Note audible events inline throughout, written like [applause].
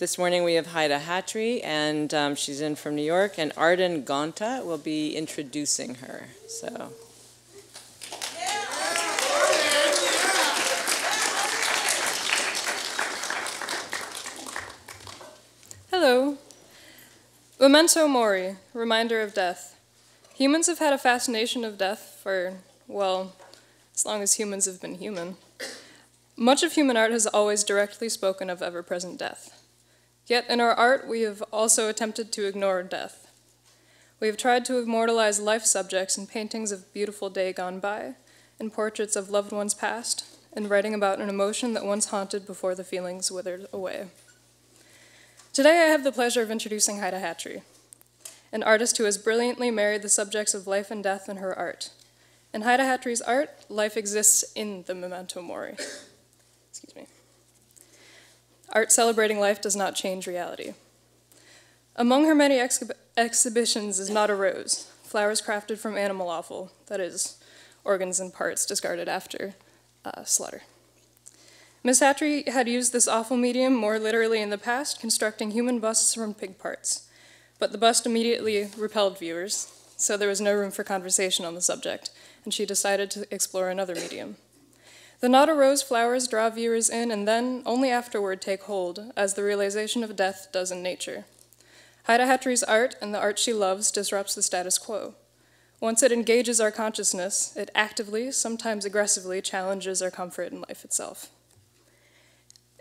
this morning we have Heide Hatry, and um, she's in from New York, and Arden Gonta will be introducing her. So. Hello. Memento mori, reminder of death. Humans have had a fascination of death for, well, as long as humans have been human. Much of human art has always directly spoken of ever present death. Yet in our art, we have also attempted to ignore death. We have tried to immortalize life subjects in paintings of beautiful day gone by, in portraits of loved ones past, and writing about an emotion that once haunted before the feelings withered away. Today I have the pleasure of introducing Heide Hatry, an artist who has brilliantly married the subjects of life and death in her art. In Heide Hatry's art, life exists in the memento mori. Art celebrating life does not change reality. Among her many exhibitions is Not a Rose, flowers crafted from animal offal, that is, organs and parts discarded after uh, slaughter. Miss Hatry had used this offal medium more literally in the past, constructing human busts from pig parts. But the bust immediately repelled viewers, so there was no room for conversation on the subject, and she decided to explore another medium. The Not a Rose flowers draw viewers in and then, only afterward, take hold, as the realization of death does in nature. Heide Hatry's art and the art she loves disrupts the status quo. Once it engages our consciousness, it actively, sometimes aggressively, challenges our comfort in life itself.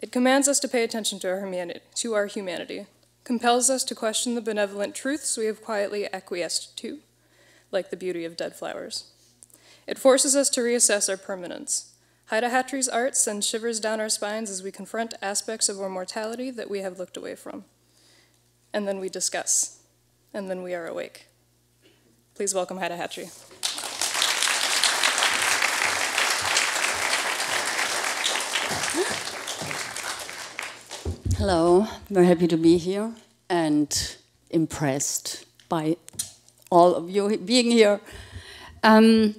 It commands us to pay attention to our humanity, to our humanity compels us to question the benevolent truths we have quietly acquiesced to, like the beauty of dead flowers. It forces us to reassess our permanence. Heide Hatry's art sends shivers down our spines as we confront aspects of our mortality that we have looked away from. And then we discuss, and then we are awake. Please welcome Heide Hatry. Hello, very happy to be here and impressed by all of you being here. Um,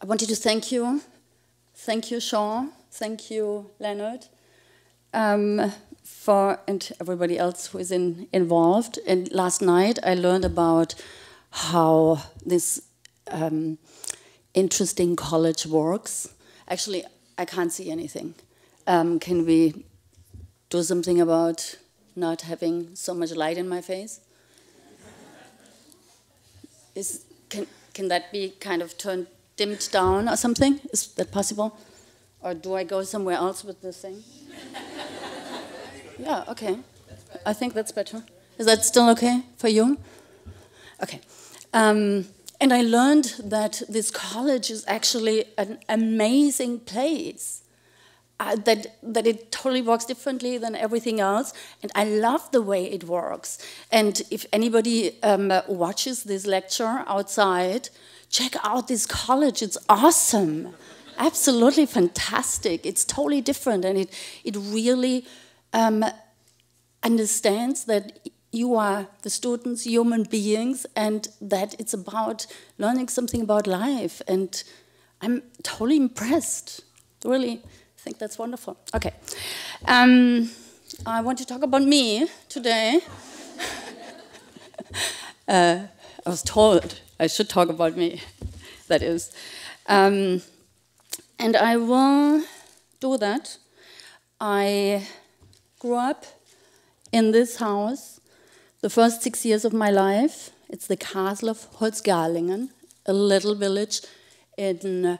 I wanted to thank you. Thank you, Sean. Thank you, Leonard, um, for and everybody else who is in, involved. And last night I learned about how this um, interesting college works. Actually, I can't see anything. Um, can we do something about not having so much light in my face? Is, can, can that be kind of turned, dimmed down or something? Is that possible? Or do I go somewhere else with this thing? yeah, okay. I think that's better. Is that still okay for you? Okay. Um, and I learned that this college is actually an amazing place uh, that that it totally works differently than everything else, and I love the way it works. And if anybody um, watches this lecture outside, check out this college. It's awesome, absolutely fantastic. It's totally different, and it it really um, understands that you are the students, human beings, and that it's about learning something about life. And I'm totally impressed, really think that's wonderful. Okay. Um, I want to talk about me today. [laughs] uh, I was told I should talk about me, [laughs] that is. Um, and I will do that. I grew up in this house the first six years of my life. It's the castle of Holzgerlingen, a little village in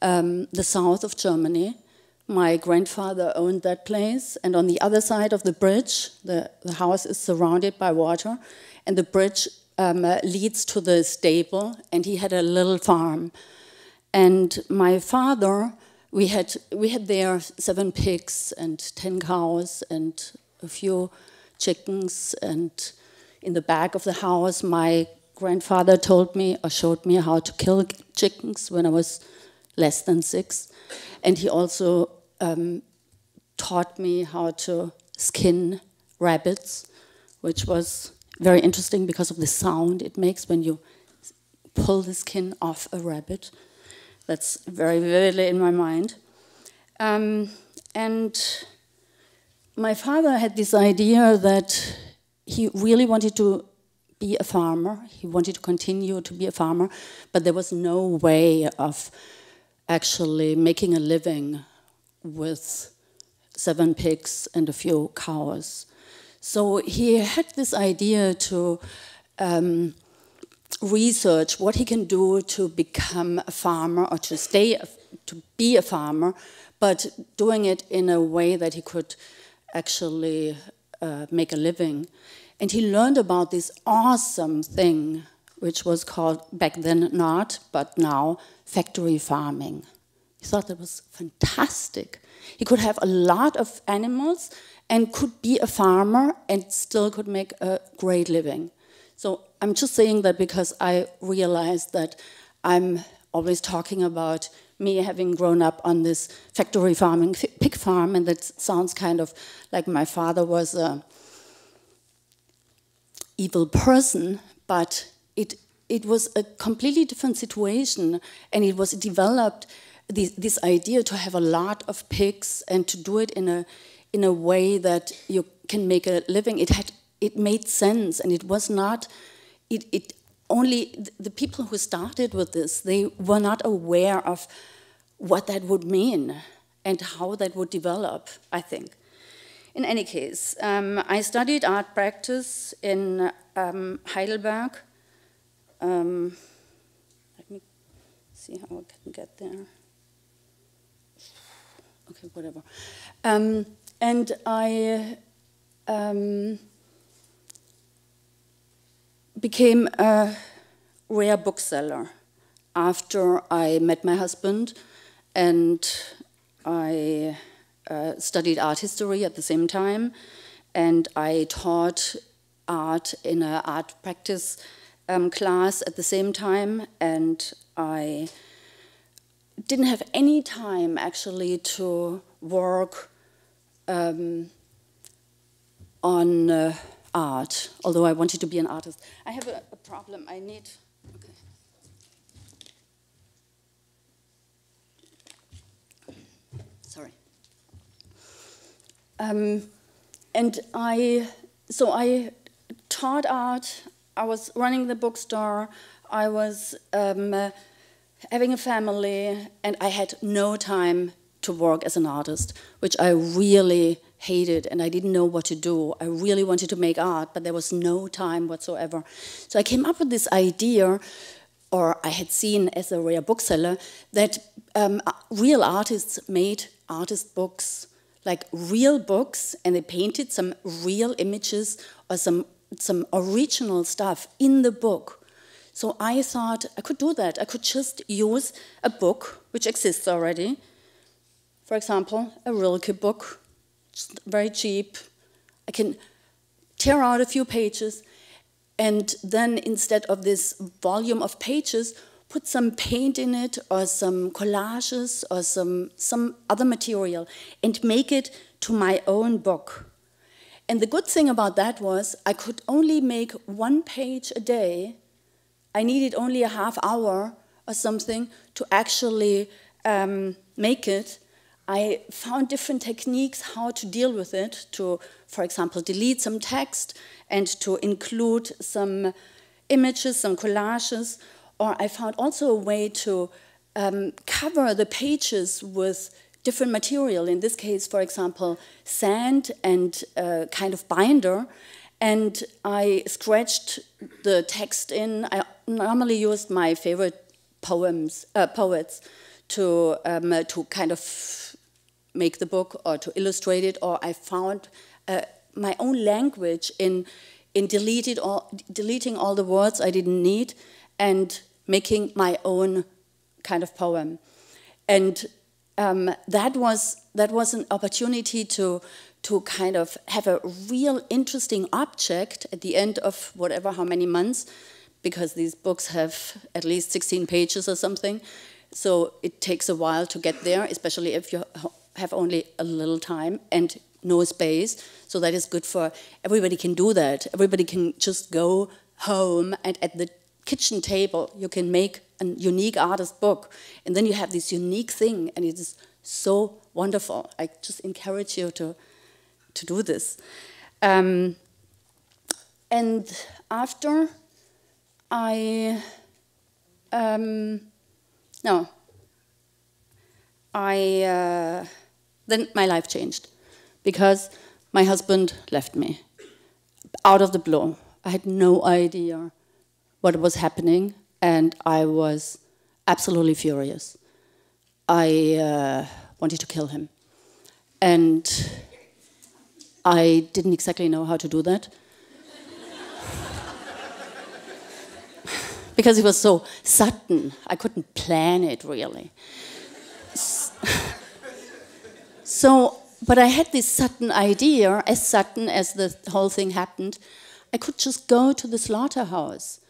um, the south of Germany. My grandfather owned that place, and on the other side of the bridge, the, the house is surrounded by water, and the bridge um, uh, leads to the stable, and he had a little farm. And my father, we had, we had there seven pigs and ten cows and a few chickens, and in the back of the house, my grandfather told me or showed me how to kill chickens when I was less than six. And he also um, taught me how to skin rabbits, which was very interesting because of the sound it makes when you pull the skin off a rabbit. That's very vividly in my mind. Um, and my father had this idea that he really wanted to be a farmer. He wanted to continue to be a farmer, but there was no way of actually making a living with seven pigs and a few cows. So he had this idea to um, research what he can do to become a farmer or to stay, to be a farmer, but doing it in a way that he could actually uh, make a living. And he learned about this awesome thing, which was called back then not, but now factory farming. He thought that was fantastic. He could have a lot of animals and could be a farmer and still could make a great living. So I'm just saying that because I realized that I'm always talking about me having grown up on this factory farming, pig farm, and that sounds kind of like my father was a evil person, but it it was a completely different situation, and it was developed this, this idea to have a lot of pigs and to do it in a in a way that you can make a living. It had it made sense, and it was not. It, it only the people who started with this they were not aware of what that would mean and how that would develop. I think. In any case, um, I studied art practice in um, Heidelberg. Um, let me see how I can get there. Okay, whatever. And I um, became a rare bookseller after I met my husband and I uh, studied art history at the same time. And I taught art in an art practice um, class at the same time. And I didn't have any time actually to work um, on uh, art, although I wanted to be an artist. I have a, a problem. I need. Okay. Sorry. Um, and I, so I taught art. I was running the bookstore. I was um, uh, having a family, and I had no time to work as an artist, which I really hated and I didn't know what to do. I really wanted to make art, but there was no time whatsoever. So I came up with this idea, or I had seen as a rare bookseller, that um, real artists made artist books, like real books, and they painted some real images or some, some original stuff in the book. So I thought I could do that. I could just use a book which exists already. For example, a really Rilke book, very cheap. I can tear out a few pages and then instead of this volume of pages, put some paint in it or some collages or some, some other material and make it to my own book. And the good thing about that was I could only make one page a day I needed only a half hour or something to actually um, make it. I found different techniques how to deal with it, to, for example, delete some text and to include some images, some collages. Or I found also a way to um, cover the pages with different material. In this case, for example, sand and kind of binder. And I scratched the text in. I normally used my favorite poems, uh, poets to, um, to kind of make the book or to illustrate it, or I found uh, my own language in, in deleted all, deleting all the words I didn't need and making my own kind of poem. And um, that, was, that was an opportunity to to kind of have a real interesting object at the end of whatever how many months because these books have at least 16 pages or something so it takes a while to get there especially if you have only a little time and no space. So that is good for everybody can do that. Everybody can just go home and at the kitchen table you can make a unique artist book. And then you have this unique thing and it is so wonderful. I just encourage you to to do this. Um, and after I, um, no, I, uh, then my life changed because my husband left me out of the blue. I had no idea what was happening, and I was absolutely furious. I uh, wanted to kill him. And I didn't exactly know how to do that. [laughs] because it was so sudden, I couldn't plan it really. [laughs] so, but I had this sudden idea, as sudden as the whole thing happened, I could just go to the slaughterhouse,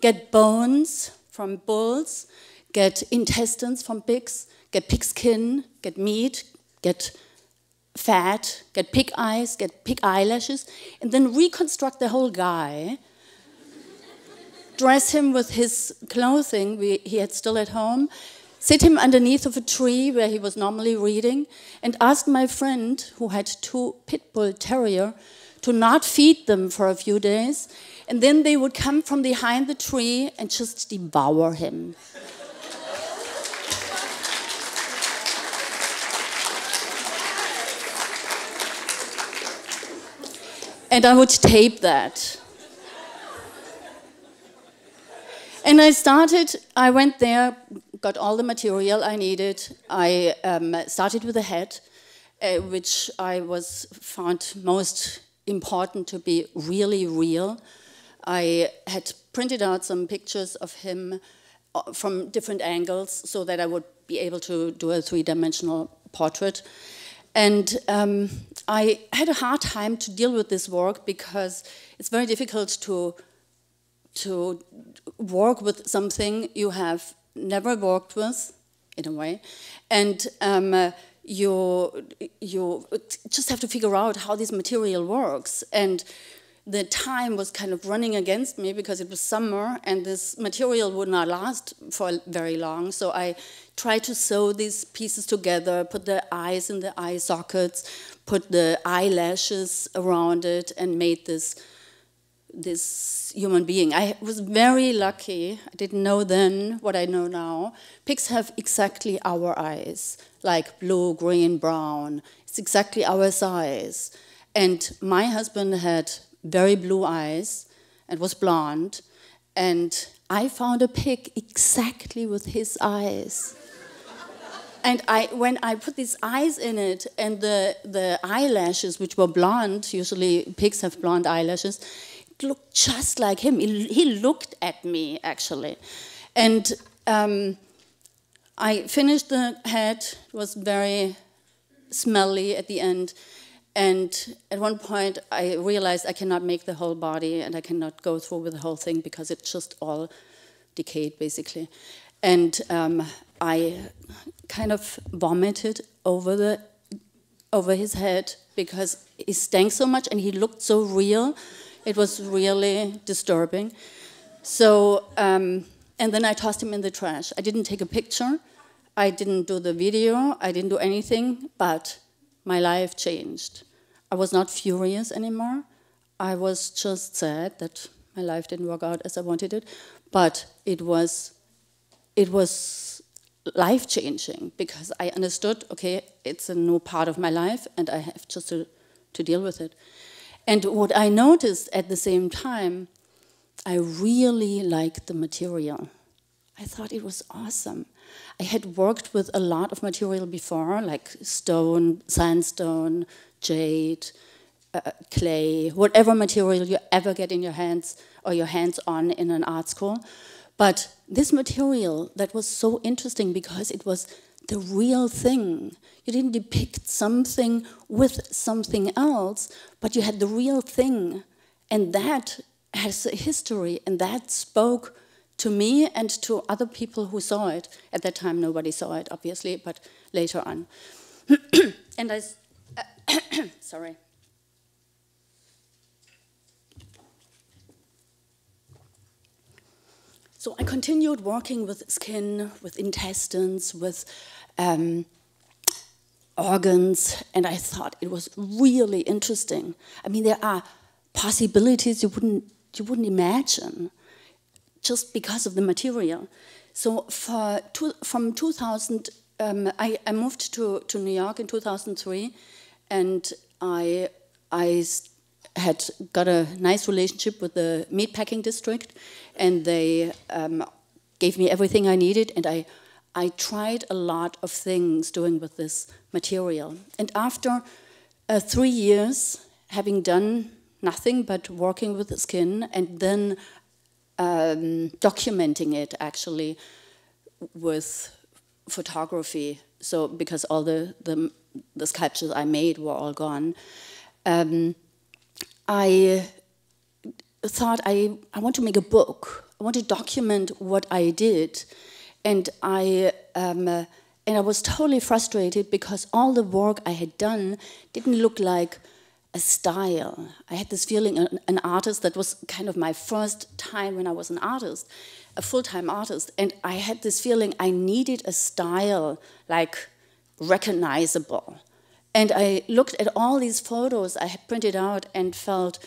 get bones from bulls, get intestines from pigs, get pig skin, get meat, get fat, get pig eyes, get pig eyelashes, and then reconstruct the whole guy, dress him with his clothing we, he had still at home, sit him underneath of a tree where he was normally reading, and ask my friend, who had two pit bull terrier, to not feed them for a few days, and then they would come from behind the tree and just devour him. and I would tape that. And I started, I went there, got all the material I needed. I um, started with the head, uh, which I was found most important to be really real. I had printed out some pictures of him uh, from different angles so that I would be able to do a three-dimensional portrait. And um, I had a hard time to deal with this work because it's very difficult to to work with something you have never worked with, in a way, and um, uh, you you just have to figure out how this material works and the time was kind of running against me because it was summer and this material would not last for very long. So I tried to sew these pieces together, put the eyes in the eye sockets, put the eyelashes around it, and made this this human being. I was very lucky. I didn't know then what I know now. Pigs have exactly our eyes, like blue, green, brown. It's exactly our size. And my husband had very blue eyes and was blonde. And I found a pig exactly with his eyes. [laughs] and I, when I put these eyes in it and the, the eyelashes, which were blonde, usually pigs have blonde eyelashes, looked just like him. He, he looked at me, actually. And um, I finished the head, it was very smelly at the end. And at one point, I realized I cannot make the whole body and I cannot go through with the whole thing because it just all decayed, basically. And um, I kind of vomited over the over his head because he stank so much and he looked so real. It was really disturbing. So, um, and then I tossed him in the trash. I didn't take a picture. I didn't do the video. I didn't do anything, but my life changed. I was not furious anymore. I was just sad that my life didn't work out as I wanted it, but it was it was life changing because I understood, okay, it's a new part of my life and I have just to, to deal with it. And what I noticed at the same time, I really liked the material. I thought it was awesome. I had worked with a lot of material before, like stone, sandstone, jade, uh, clay, whatever material you ever get in your hands or your hands on in an art school. But this material that was so interesting because it was the real thing. You didn't depict something with something else, but you had the real thing. And that has a history, and that spoke to me and to other people who saw it. At that time, nobody saw it, obviously, but later on. [clears throat] and I, uh, [coughs] sorry. So I continued working with skin, with intestines, with um, organs, and I thought it was really interesting. I mean, there are possibilities you wouldn't you wouldn't imagine just because of the material. So for two, from 2000, um, I, I, moved to, to New York in 2003, and I I had got a nice relationship with the meatpacking district, and they um, gave me everything I needed, and I I tried a lot of things doing with this material. And after uh, three years, having done nothing but working with the skin and then um, documenting it actually with photography. So because all the, the, the sculptures I made were all gone, um, I thought I, I want to make a book. I want to document what I did and I um, uh, and I was totally frustrated because all the work I had done didn't look like a style. I had this feeling an, an artist that was kind of my first time when I was an artist, a full-time artist, and I had this feeling I needed a style like recognizable. And I looked at all these photos I had printed out and felt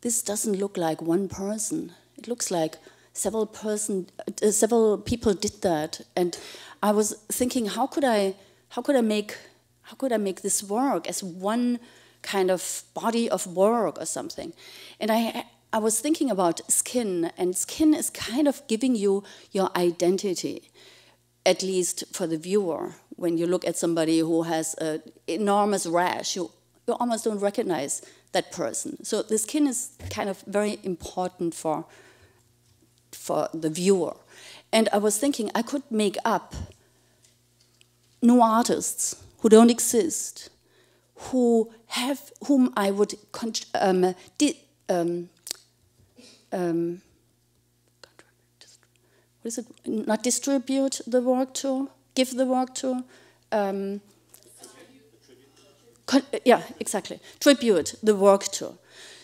this doesn't look like one person. It looks like several person, uh, several people did that, and I was thinking, how could I, how could I make, how could I make this work as one kind of body of work or something? And I, I was thinking about skin, and skin is kind of giving you your identity, at least for the viewer. When you look at somebody who has an enormous rash, you, you almost don't recognize that person. So the skin is kind of very important for for the viewer. And I was thinking I could make up new artists who don't exist, who have whom I would um, um, um, what is it? Not distribute the work to, give the work to. Um, yeah, exactly. Tribute the work to.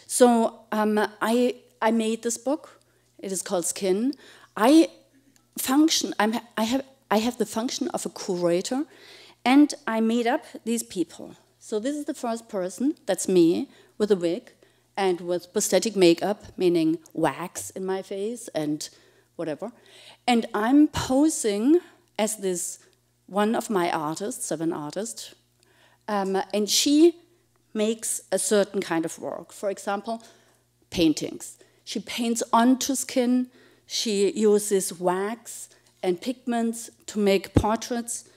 So um, I I made this book it is called Skin. I function, I'm, I, have, I have the function of a curator, and I made up these people. So this is the first person, that's me, with a wig and with prosthetic makeup, meaning wax in my face and whatever. And I'm posing as this one of my artists, seven artists, um, and she makes a certain kind of work. For example, paintings. She paints onto skin. She uses wax and pigments to make portraits.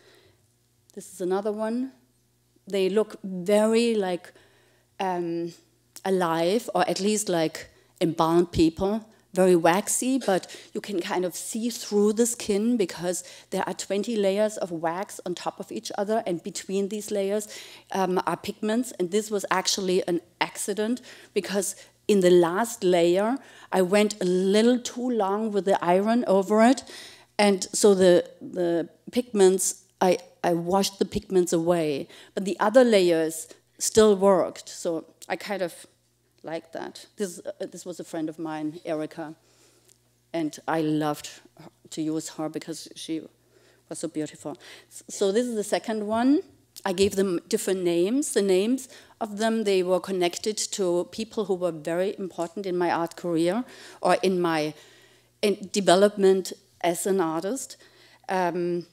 This is another one. They look very like um, alive, or at least like embalmed people very waxy, but you can kind of see through the skin because there are 20 layers of wax on top of each other, and between these layers um, are pigments. And this was actually an accident because in the last layer, I went a little too long with the iron over it, and so the the pigments I I washed the pigments away, but the other layers still worked. So I kind of like that. This uh, this was a friend of mine, Erica, and I loved to use her because she was so beautiful. So this is the second one. I gave them different names. The names of them, they were connected to people who were very important in my art career or in my in development as an artist. Um,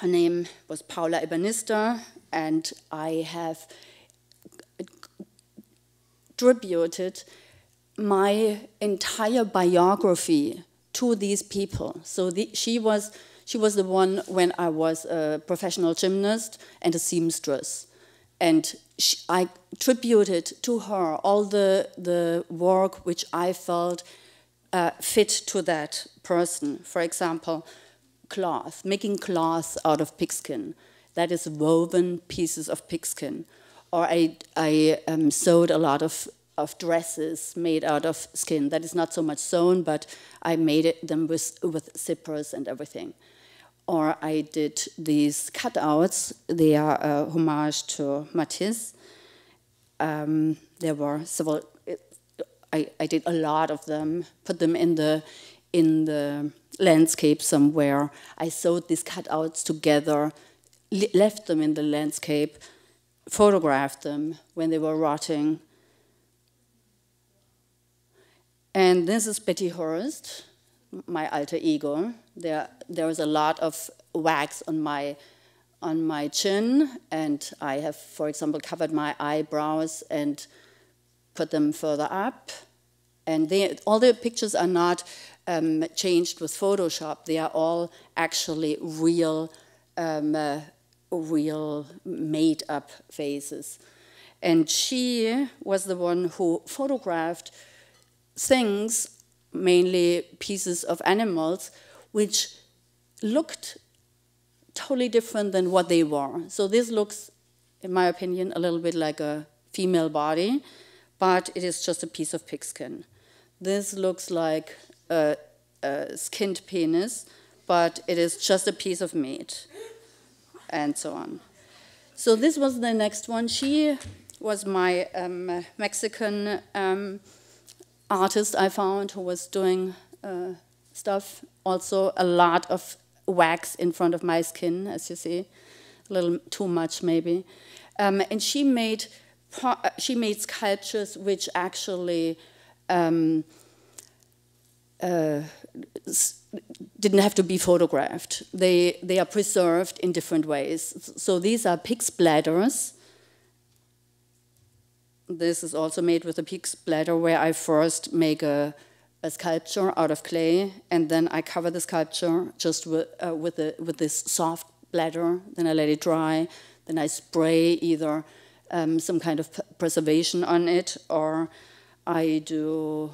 her name was Paula Ebanista, and I have attributed my entire biography to these people. So the, she was she was the one when I was a professional gymnast and a seamstress. And she, I attributed to her all the, the work which I felt uh, fit to that person. For example, cloth, making cloth out of pigskin. That is woven pieces of pigskin. Or I, I um, sewed a lot of, of dresses made out of skin. That is not so much sewn, but I made it, them with, with zippers and everything or I did these cutouts. They are a homage to Matisse. Um, there were several. I, I did a lot of them. Put them in the in the landscape somewhere. I sewed these cutouts together left them in the landscape, photographed them when they were rotting. And this is Betty Horst, my alter ego. There, there is a lot of wax on my on my chin, and I have, for example, covered my eyebrows and put them further up. And they, all the pictures are not um, changed with Photoshop. They are all actually real, um, uh, real made-up faces. And she was the one who photographed things, mainly pieces of animals, which looked totally different than what they were. So this looks, in my opinion, a little bit like a female body, but it is just a piece of pigskin. This looks like a, a skinned penis, but it is just a piece of meat, and so on. So this was the next one. She was my um, Mexican um, artist I found who was doing uh, stuff. Also, a lot of wax in front of my skin, as you see, a little too much maybe. Um, and she made she made sculptures which actually um, uh, didn't have to be photographed. They they are preserved in different ways. So these are pig's bladders. This is also made with a pig's bladder, where I first make a a sculpture out of clay, and then I cover the sculpture just with, uh, with, with this soft bladder. Then I let it dry. Then I spray either um, some kind of preservation on it, or I do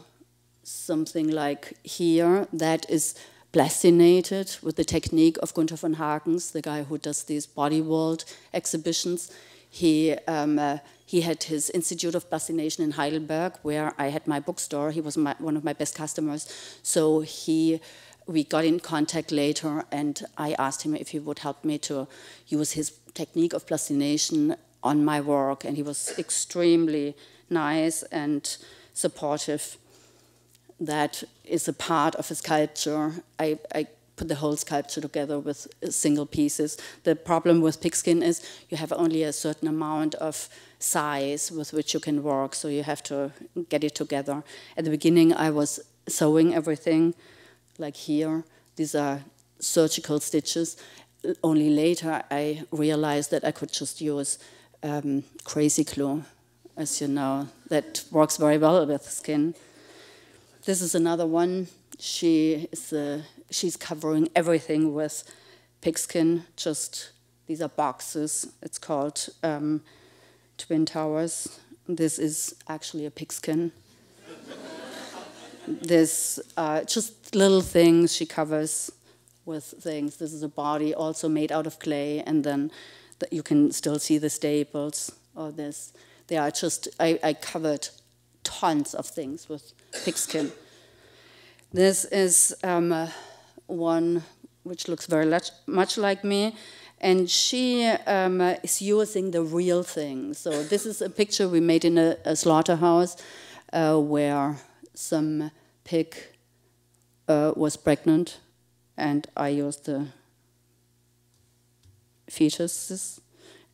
something like here that is plastinated with the technique of Gunther von Hagens, the guy who does these body world exhibitions. He um, uh, he had his Institute of Plastination in Heidelberg, where I had my bookstore. He was my, one of my best customers. So he, we got in contact later, and I asked him if he would help me to use his technique of plastination on my work, and he was extremely nice and supportive. That is a part of a sculpture. I, I put the whole sculpture together with single pieces. The problem with pigskin is you have only a certain amount of size with which you can work, so you have to get it together. At the beginning, I was sewing everything, like here. These are surgical stitches. Only later, I realized that I could just use um, crazy glue, as you know, that works very well with skin. This is another one. She is uh, she's covering everything with pigskin. Just these are boxes. It's called. Um, Twin Towers. This is actually a pigskin. [laughs] this uh, just little things she covers with things. This is a body also made out of clay, and then the, you can still see the staples or this. They are just, I, I covered tons of things with pigskin. This is um, one which looks very much like me and she um, is using the real thing. So this is a picture we made in a, a slaughterhouse uh, where some pig uh, was pregnant, and I used the fetuses,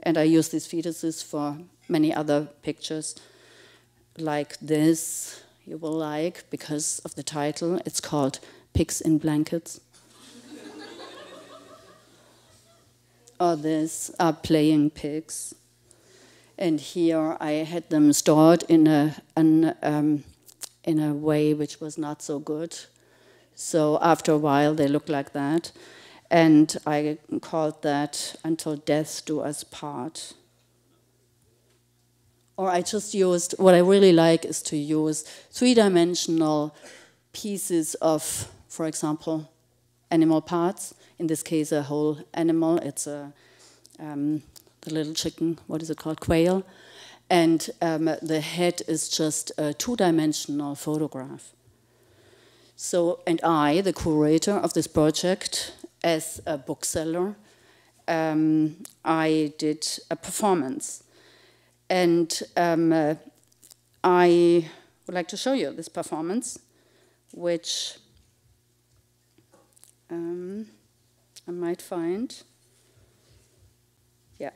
and I used these fetuses for many other pictures, like this. You will like because of the title. It's called "Pigs in Blankets." [laughs] others are playing pigs. And here I had them stored in a, an, um, in a way which was not so good. So after a while, they look like that. And I called that Until Death Do Us Part. Or I just used, what I really like is to use three dimensional pieces of, for example, animal parts in this case, a whole animal. It's a um, the little chicken. What is it called? Quail. And um, the head is just a two-dimensional photograph. So, and I, the curator of this project, as a bookseller, um, I did a performance. And um, uh, I would like to show you this performance, which um, I might find. Yeah.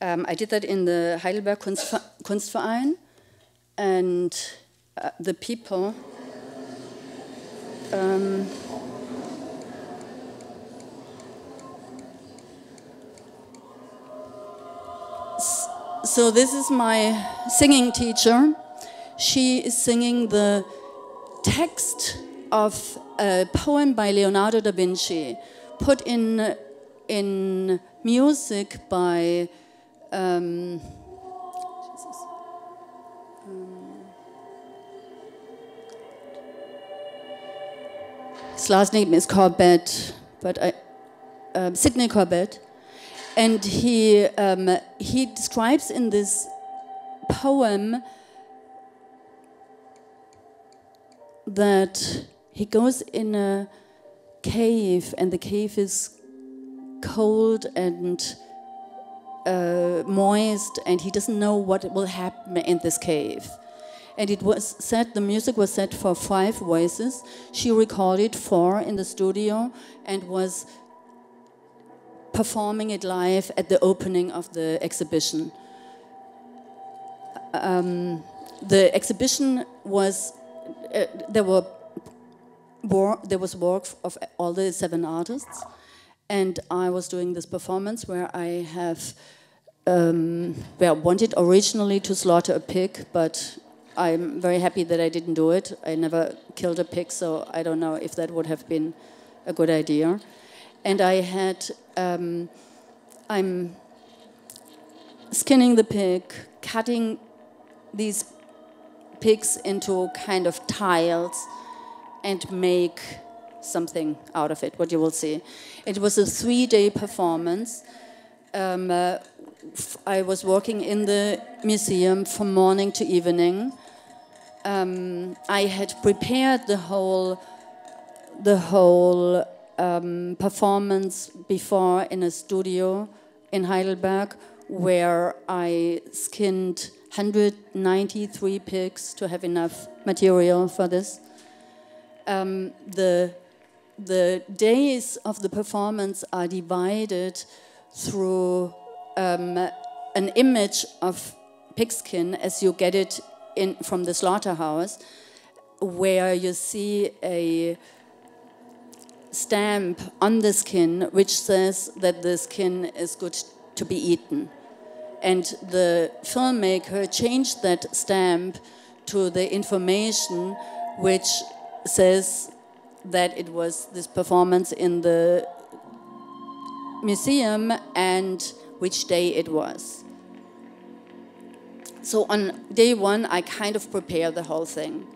Um, I did that in the Heidelberg Kunstver Kunstverein, and uh, the people. Um, so this is my singing teacher. She is singing the text of a poem by Leonardo da Vinci, put in in music by um, his last name is Corbett, but I, um, Sidney Corbett, and he um, he describes in this poem that he goes in a cave and the cave is cold and uh, moist and he doesn't know what will happen in this cave. And it was set the music was set for five voices. She recorded four in the studio and was performing it live at the opening of the exhibition um, the exhibition was uh, there were there was work of all the seven artists, and I was doing this performance where I have um, well wanted originally to slaughter a pig, but I'm very happy that I didn't do it. I never killed a pig, so I don't know if that would have been a good idea. And I had um, I'm skinning the pig, cutting these pigs into kind of tiles and make something out of it, what you will see. It was a three day performance. Um, uh, I was working in the museum from morning to evening. Um, I had prepared the whole, the whole um, performance before in a studio in Heidelberg, where I skinned 193 pigs to have enough material for this. Um, the, the days of the performance are divided through um, an image of pigskin as you get it in from the slaughterhouse, where you see a stamp on the skin which says that the skin is good to be eaten. And the filmmaker changed that stamp to the information which says that it was this performance in the museum and which day it was. So on day one, I kind of prepare the whole thing.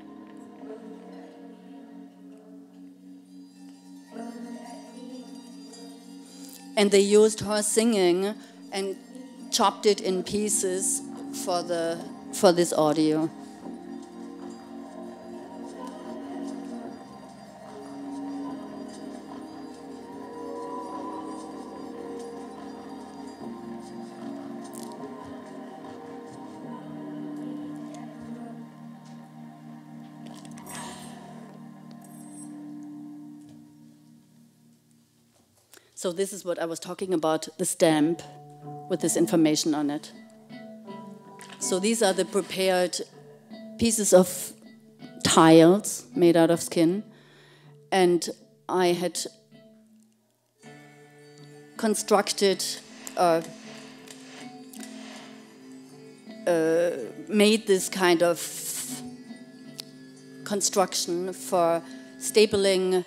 And they used her singing and chopped it in pieces for the for this audio. So this is what I was talking about, the stamp with this information on it. So these are the prepared pieces of tiles made out of skin. And I had constructed, uh, uh, made this kind of construction for stapling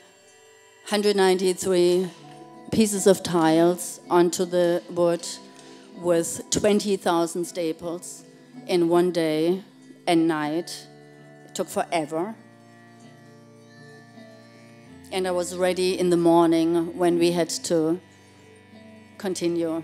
193 pieces of tiles onto the wood with 20,000 staples in one day and night. It took forever. And I was ready in the morning when we had to continue.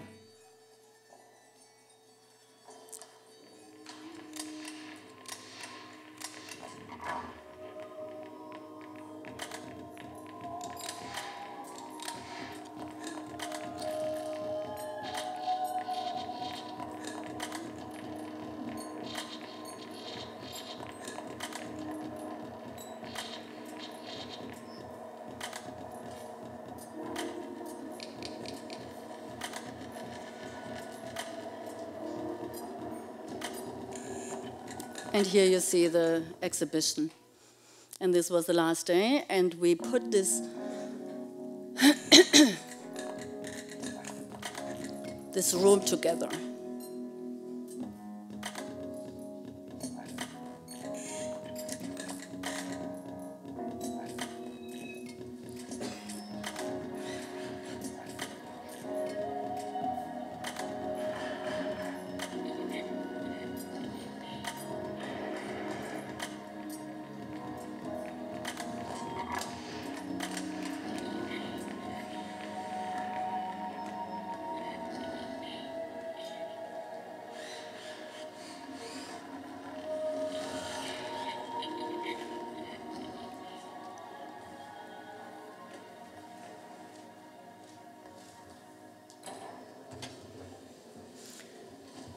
And here you see the exhibition. And this was the last day, and we put this [coughs] this room together.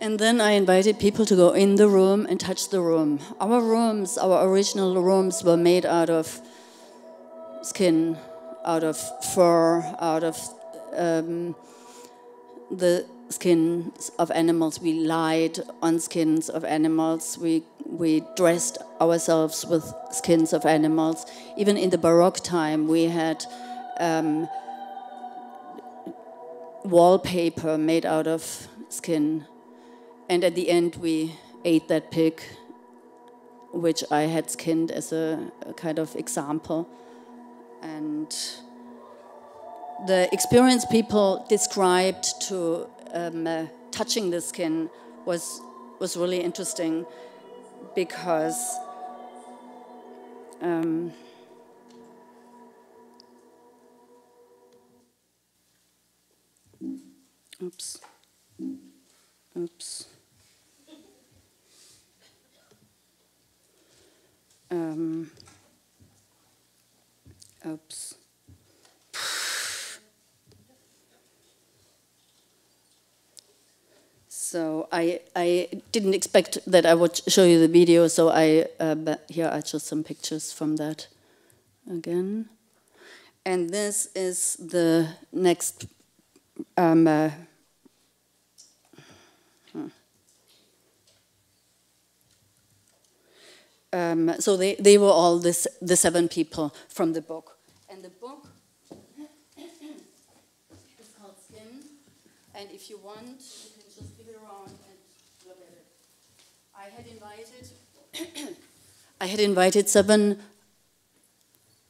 And then I invited people to go in the room and touch the room. Our rooms, our original rooms, were made out of skin, out of fur, out of um, the skins of animals. We lied on skins of animals. We, we dressed ourselves with skins of animals. Even in the Baroque time, we had um, wallpaper made out of skin and at the end, we ate that pig, which I had skinned as a, a kind of example. And the experience people described to um, uh, touching the skin was was really interesting because um, oops oops Um, oops. So I, I didn't expect that I would show you the video, so I uh, here are just some pictures from that again. And this is the next um, uh, um, so they, they were all this, the seven people from the book. And the book [coughs] is called Skin. And if you want, you can just give it around and look at it. I had invited, [coughs] I had invited seven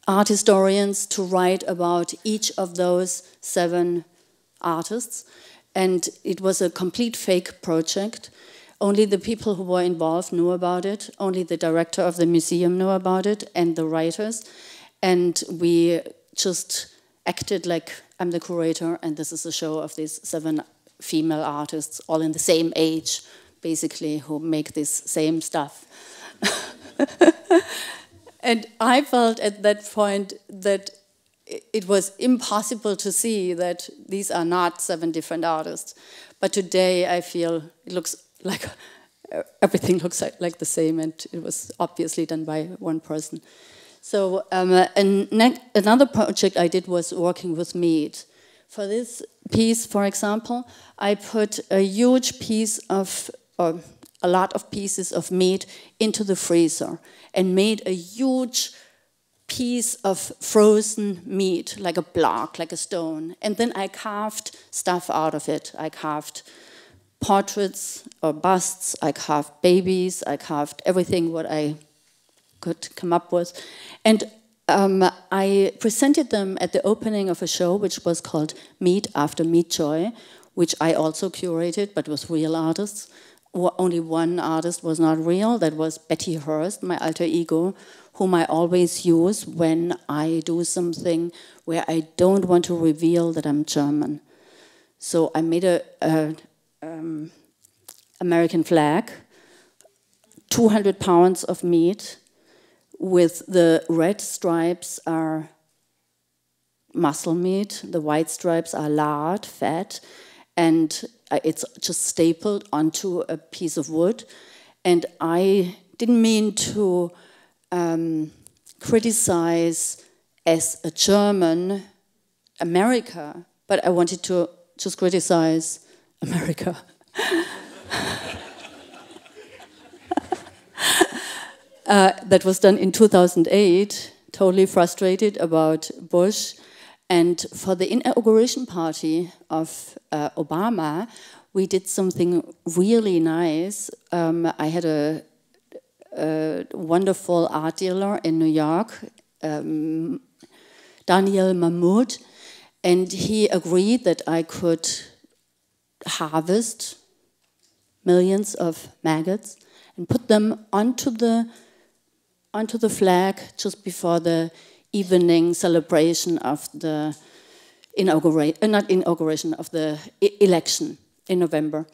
art historians to write about each of those seven artists. And it was a complete fake project. Only the people who were involved knew about it. Only the director of the museum knew about it and the writers. And we just acted like I'm the curator and this is a show of these seven female artists, all in the same age, basically, who make this same stuff. [laughs] and I felt at that point that it was impossible to see that these are not seven different artists. But today I feel it looks like everything [laughs] looks like, the same, and it was obviously done by one person. So um, another project I did was working with meat. For this piece, for example, I put a huge piece of, or a lot of pieces of meat into the freezer and made a huge piece of frozen meat, like a block, like a stone. And then I carved stuff out of it. I carved portraits or busts, I carved babies, I carved everything what I could come up with. And um, I presented them at the opening of a show which was called Meat After Meat Joy, which I also curated, but with real artists. Only one artist was not real, that was Betty Hirst, my alter ego, whom I always use when I do something where I don't want to reveal that I'm German. So I made a, a, um, American flag, 200 pounds of meat with the red stripes are muscle meat, the white stripes are lard, fat, and uh, it's just stapled onto a piece of wood. And I didn't mean to um, criticize as a German America, but I wanted to just criticize America. [laughs] Uh, that was done in 2008, totally frustrated about Bush. And for the inauguration party of uh, Obama, we did something really nice. Um, I had a, a, wonderful art dealer in New York, um, Daneyal Mahmood, and he agreed that I could harvest millions of maggots and put them onto the onto the flag just before the evening celebration of the inauguration, uh, not inauguration of the election in November,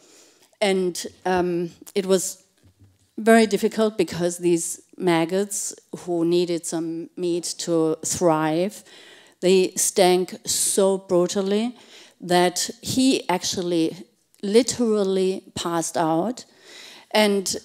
and um, it was very difficult because these maggots who needed some meat to thrive, they stank so brutally that he actually literally passed out. And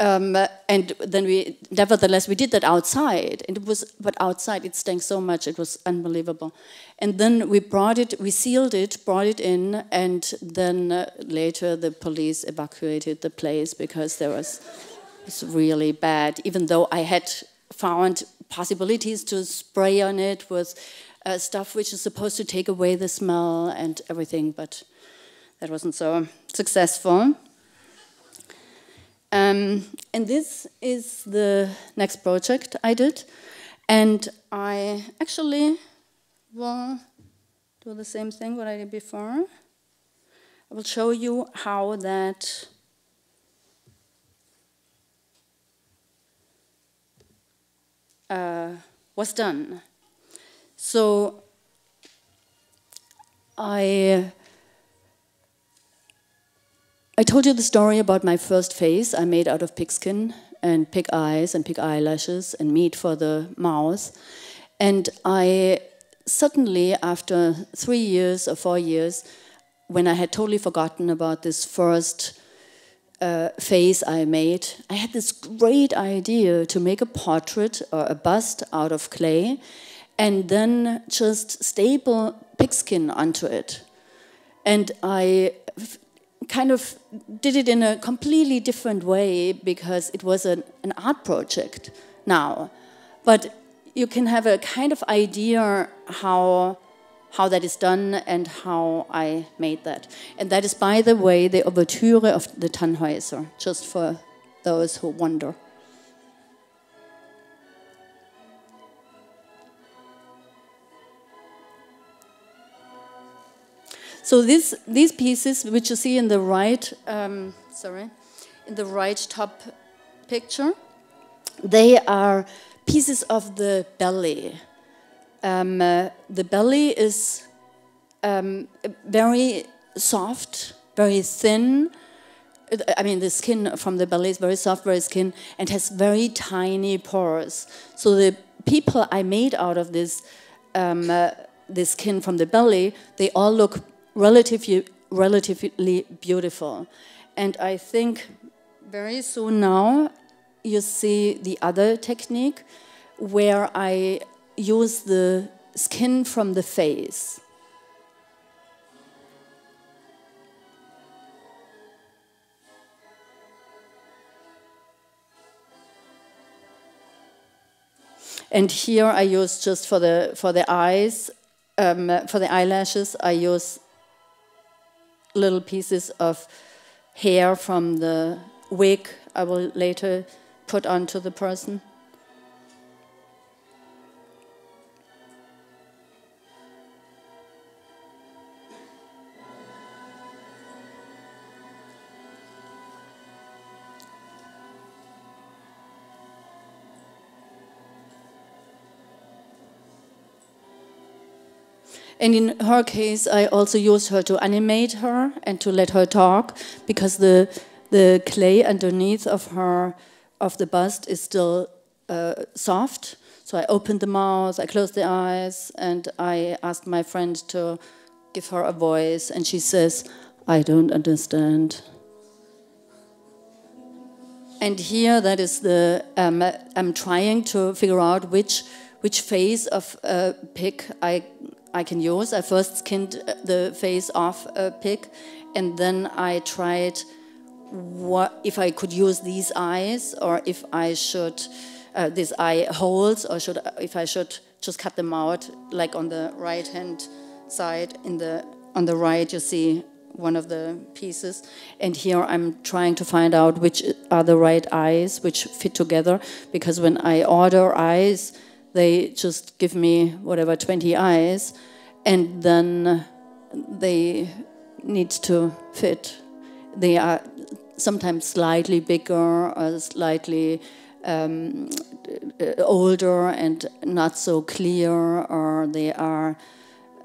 um, and then we, nevertheless, we did that outside. And it was, but outside it stank so much, it was unbelievable. And then we brought it, we sealed it, brought it in, and then uh, later the police evacuated the place because there was, it was really bad. Even though I had found possibilities to spray on it with uh, stuff which is supposed to take away the smell and everything, but that wasn't so successful. Um, and this is the next project I did. And I actually will do the same thing what I did before. I will show you how that uh, was done. So I I told you the story about my first face I made out of pigskin and pig eyes and pig eyelashes and meat for the mouth. And I suddenly, after three years or four years, when I had totally forgotten about this first uh, face I made, I had this great idea to make a portrait or a bust out of clay and then just staple pigskin onto it. And I kind of did it in a completely different way because it was an, an art project now. But you can have a kind of idea how how that is done and how I made that. And that is, by the way, the overture of the Tannhäuser, just for those who wonder. So this, these pieces, which you see in the right, um, sorry, in the right top picture, they are pieces of the belly. Um, uh, the belly is um, very soft, very thin. I mean, the skin from the belly is very soft, very skin, and has very tiny pores. So the people I made out of this, um, uh, this skin from the belly, they all look relatively, relatively beautiful. And I think very soon now you see the other technique where I use the skin from the face. And here I use just for the for the eyes, um, for the eyelashes, I use little pieces of hair from the wig I will later put onto the person. And in her case, I also used her to animate her and to let her talk because the the clay underneath of her of the bust is still uh, soft. So I opened the mouth, I closed the eyes, and I asked my friend to give her a voice, and she says, "I don't understand." And here, that is the um, I'm trying to figure out which which phase of a pig I I can use. I first skinned uh, the face off a pig, and then I tried what if I could use these eyes or if I should uh, these eye holes or should if I should just cut them out like on the right hand side in the on the right you see one of the pieces and here I'm trying to find out which are the right eyes which fit together because when I order eyes they just give me whatever 20 eyes and then they need to fit they are sometimes slightly bigger or slightly um, older and not so clear, or they are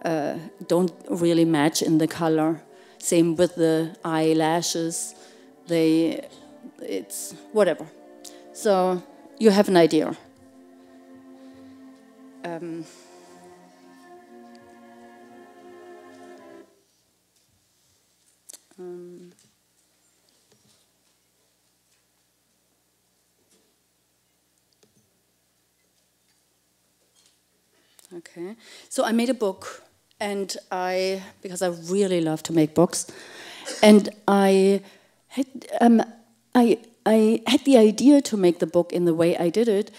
uh, don't really match in the color. Same with the eyelashes; they it's whatever. So you have an idea. Um, um, Okay, so I made a book, and I because I really love to make books, and I had um, I I had the idea to make the book in the way I did it,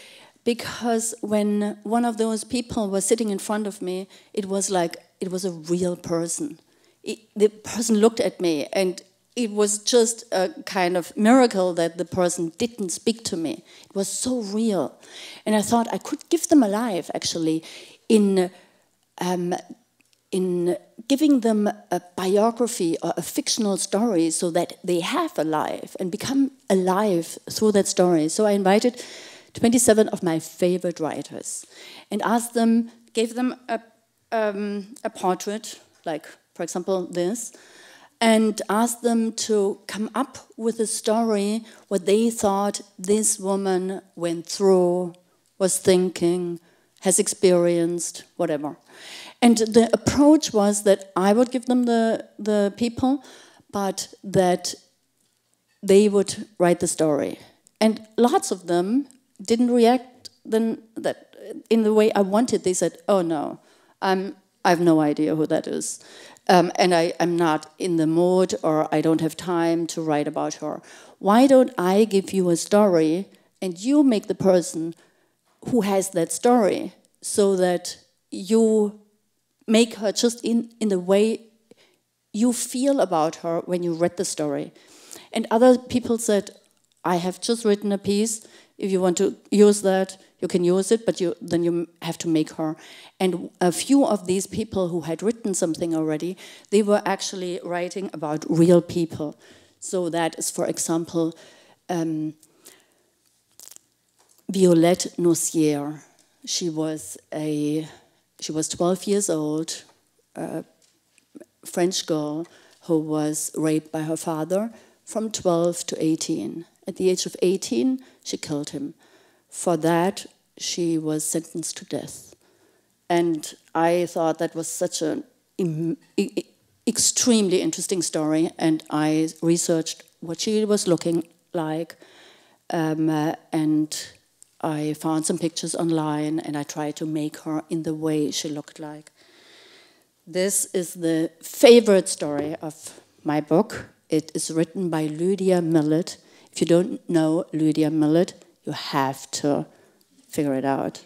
because when one of those people was sitting in front of me, it was like it was a real person. It, the person looked at me, and it was just a kind of miracle that the person didn't speak to me. It was so real. And I thought I could give them a life, actually, in um, in giving them a biography or a fictional story so that they have a life and become alive through that story. So I invited 27 of my favorite writers and asked them, gave them a, um, a portrait, like, for example, this, and asked them to come up with a story what they thought this woman went through, was thinking, has experienced, whatever. And the approach was that I would give them the, the people, but that they would write the story. And lots of them didn't react then that in the way I wanted. They said, "Oh no, I'm I have no idea who that is, um, and I, I'm not in the mood, or I don't have time to write about her. Why don't I give you a story, and you make the person who has that story so that you make her just in, in the way you feel about her when you read the story. And other people said, I have just written a piece. If you want to use that, you can use it, but you, then you have to make her. And a few of these people who had written something already, they were actually writing about real people. So that is, for example, um, Violette Nozière. She was a she was 12 years old, a French girl who was raped by her father from 12 to 18. At the age of 18, she killed him. For that, she was sentenced to death. And I thought that was such an extremely interesting story, and I researched what she was looking like um, uh, and I found some pictures online and I tried to make her in the way she looked like. This is the favorite story of my book. It is written by Lydia Millet. If you don't know Lydia Millet, you have to figure it out.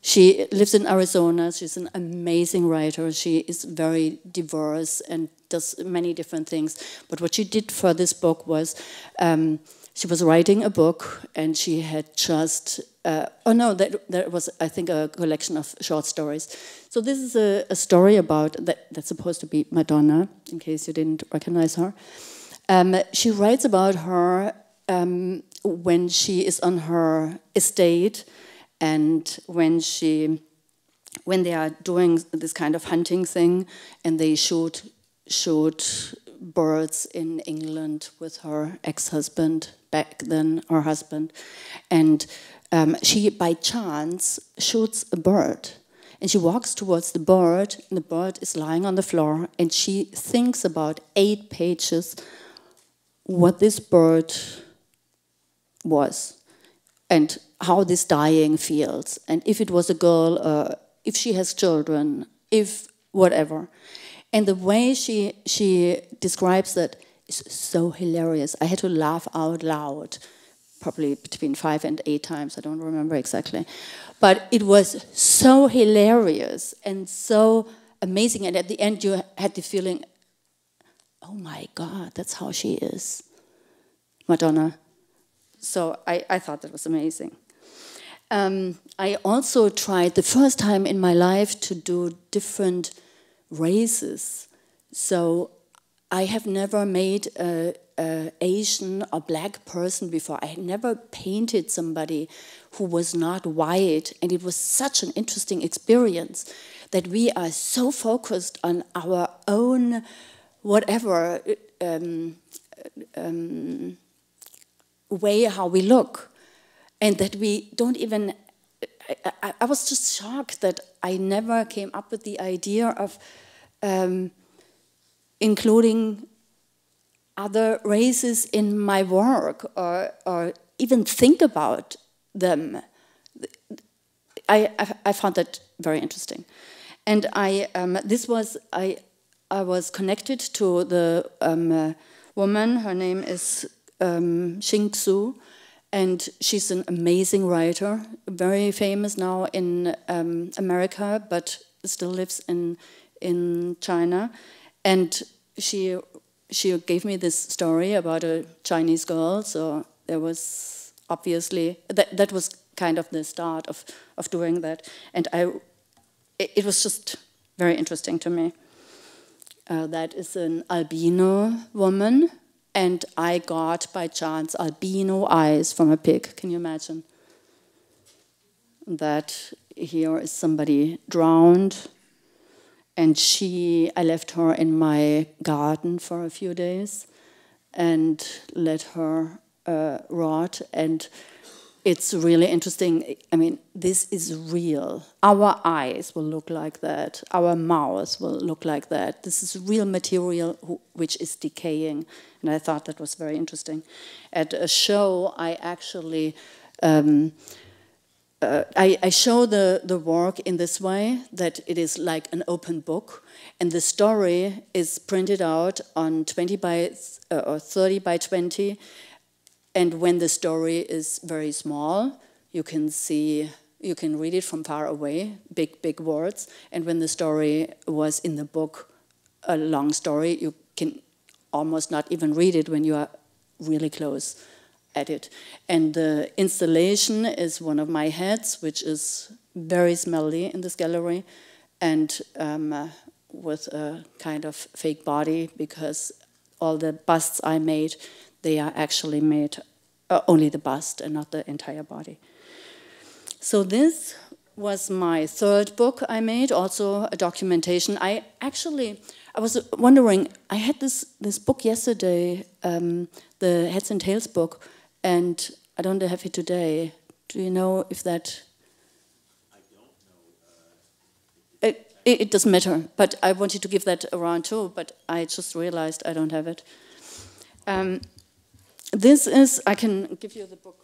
She lives in Arizona. She's an amazing writer. She is very diverse and does many different things. But what she did for this book was um, she was writing a book and she had just uh, oh no that, that was i think a collection of short stories so this is a, a, story about that that's supposed to be madonna in case you didn't recognize her um, she writes about her um, when she is on her estate and when she when they are doing this kind of hunting thing and they shoot shoot birds in England with her ex-husband back then, her husband, and um, she by chance shoots a bird, and she walks towards the bird, and the bird is lying on the floor, and she thinks about eight pages what this bird was, and how this dying feels, and if it was a girl, uh, if she has children, if whatever. And the way she, she describes that is so hilarious. I had to laugh out loud, probably between five and eight times. I don't remember exactly. But it was so hilarious and so amazing. And at the end, you had the feeling, oh my God, that's how she is, Madonna. So I, I thought that was amazing. Um, I also tried the first time in my life to do different races. So I have never made a, a, Asian or black person before. I had never painted somebody who was not white, and it was such an interesting experience that we are so focused on our own whatever um, um, way how we look, and that we don't even. I, I, I, was just shocked that I never came up with the idea of um, including other races in my work or, or even think about them. I, I, I found that very interesting. And I, um, this was, I, I was connected to the um, uh, woman, her name is um, and she's an amazing writer, very famous now in um, America, but still lives in, in China. And she she gave me this story about a Chinese girl. So there was obviously that that was kind of the start of of doing that, and I it, it was just very interesting to me. Uh, that is an albino woman, and I got by chance albino eyes from a pig. Can you imagine? That here is somebody drowned and she, I left her in my garden for a few days and let her uh, rot. And it's really interesting. I mean, this is real. Our eyes will look like that. Our mouths will look like that. This is real material which is decaying. And I thought that was very interesting. At a show, I actually. Um, uh, I, I, show the, the work in this way that it is like an open book, and the story is printed out on 20 by uh, or 30 by 20. And when the story is very small, you can see, you can read it from far away, big, big words. And when the story was in the book, a long story, you can almost not even read it when you are really close at it. And the installation is one of my heads, which is very smelly in this gallery, and um, uh, with a kind of fake body because all the busts I made, they are actually made uh, only the bust and not the entire body. So this was my third book I made, also a documentation. I actually, I was wondering, I had this, this book yesterday, um, the Heads and Tales book, and I don't have it today. Do you know if that? I don't know. Uh, it, it, it, doesn't matter, but I wanted to give that around too, but I just realized I don't have it. Um, this is, I can give you the book.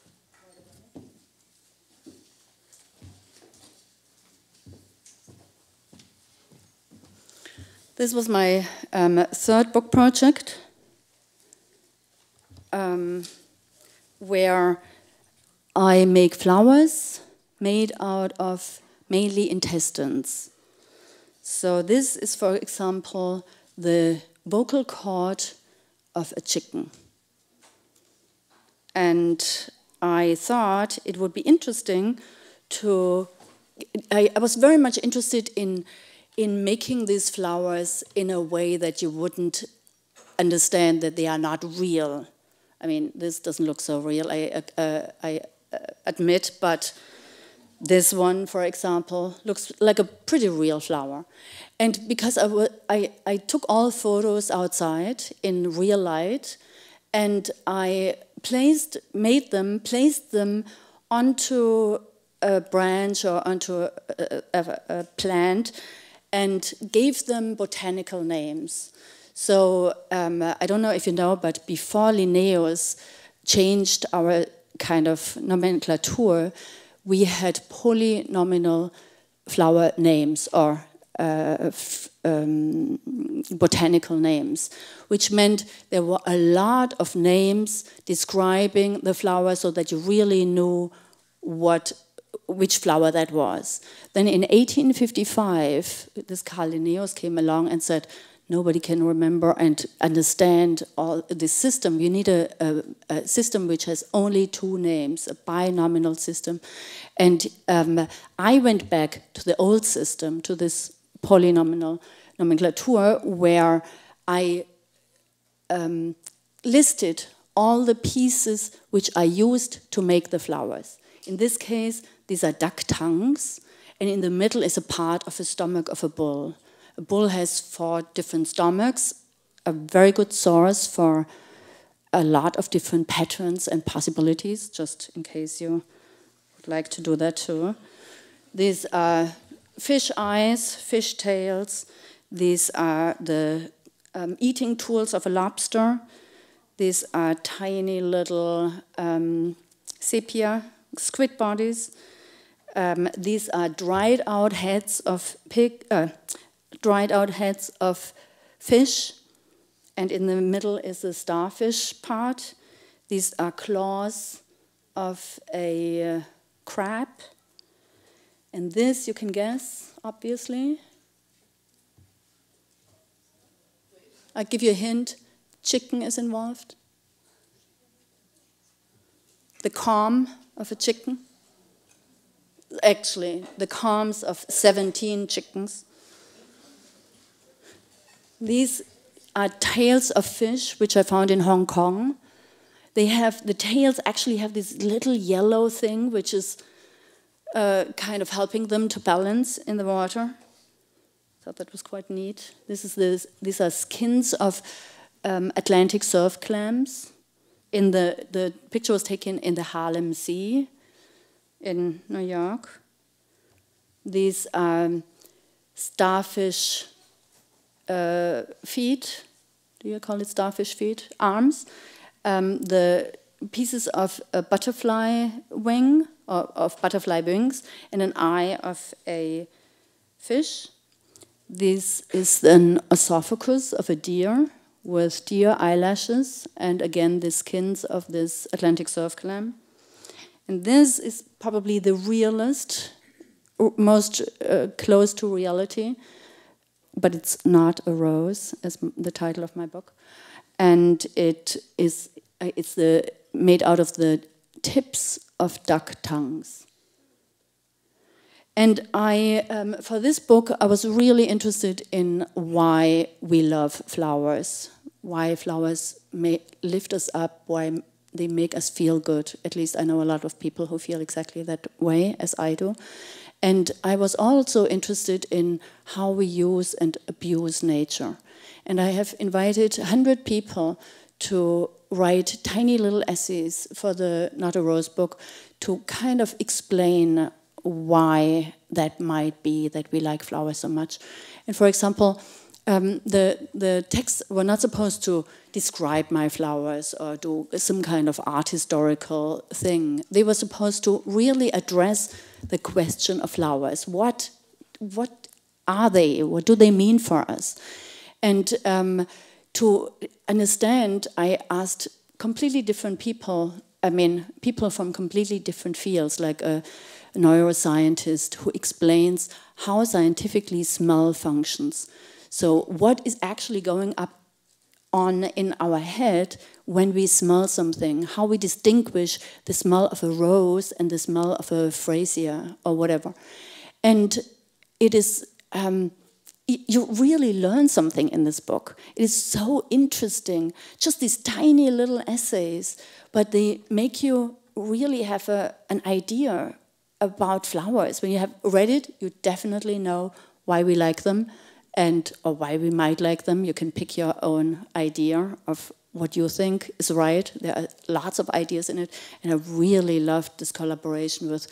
This was my um, third book project. Um, where I make flowers made out of mainly intestines. So this is, for example, the vocal cord of a chicken. And I thought it would be interesting to. I, I was very much interested in in making these flowers in a way that you wouldn't understand that they are not real I mean, this doesn't look so real, I, uh, I uh, admit, but this one, for example, looks like a pretty real flower. And because I took all photos outside in real light, and I placed, made them, placed them onto a branch or onto a, a, a plant, and gave them botanical names. So um, I don't know if you know, but before Linnaeus changed our kind of nomenclature, we had polynomial flower names or uh, um, botanical names, which meant there were a lot of names describing the flower so that you really knew what which flower that was. Then in 1855, this Carl Linnaeus came along and said, nobody can remember and understand all this system. You need a, a, a system which has only two names, a binomial system. And um, I went back to the old system, to this polynomial nomenclature, where I um, listed all the pieces which I used to make the flowers. In this case, these are duck tongues, and in the middle is a part of the stomach of a bull. A bull has four different stomachs, a very good source for a lot of different patterns and possibilities, just in case you would like to do that too. These are fish eyes, fish tails. These are the um, eating tools of a lobster. These are tiny little um, sepia squid bodies. Um, these are dried out heads of pig, uh, dried out heads of fish, and in the middle is the starfish part. These are claws of a uh, crab. And this you can guess, obviously. I'll give you a hint chicken is involved. The calm of a chicken. Actually, the calms of 17 chickens. These are tails of fish, which I found in Hong Kong. They have, the tails actually have this little yellow thing, which is uh, kind of helping them to balance in the water. Thought that was quite neat. This is this, these are skins of um, Atlantic surf clams in the, the picture was taken in the Harlem Sea in New York. These are starfish uh, feet, do you call it starfish feet? Arms. Um, the pieces of a butterfly wing, or of butterfly wings, and an eye of a fish. This is an esophagus of a deer with deer eyelashes and again the skins of this Atlantic surf clam. And this is probably the realest, most uh, close to reality, but it's not a rose, as the title of my book. And it is uh, it's the made out of the tips of duck tongues. And I, um, for this book, I was really interested in why we love flowers, why flowers may lift us up, why they make us feel good. At least I know a lot of people who feel exactly that way as I do. And I was also interested in how we use and abuse nature. And I have invited 100 people to write tiny little essays for the Not a Rose book to kind of explain why that might be that we like flowers so much. And for example, um, the, the texts were not supposed to describe my flowers or do some kind of art historical thing. They were supposed to really address the question of flowers. What, what are they? What do they mean for us? And um, to understand, I asked completely different people, I mean, people from completely different fields, like a neuroscientist who explains how scientifically smell functions. So, what is actually going up on in our head when we smell something, how we distinguish the smell of a rose and the smell of a freesia or whatever. And it is, um, you really learn something in this book. It is so interesting, just these tiny little essays, but they make you really have a, an idea about flowers. When you have read it, you definitely know why we like them and or why we might like them. You can pick your own idea of what you think is right. There are lots of ideas in it, and I really loved this collaboration with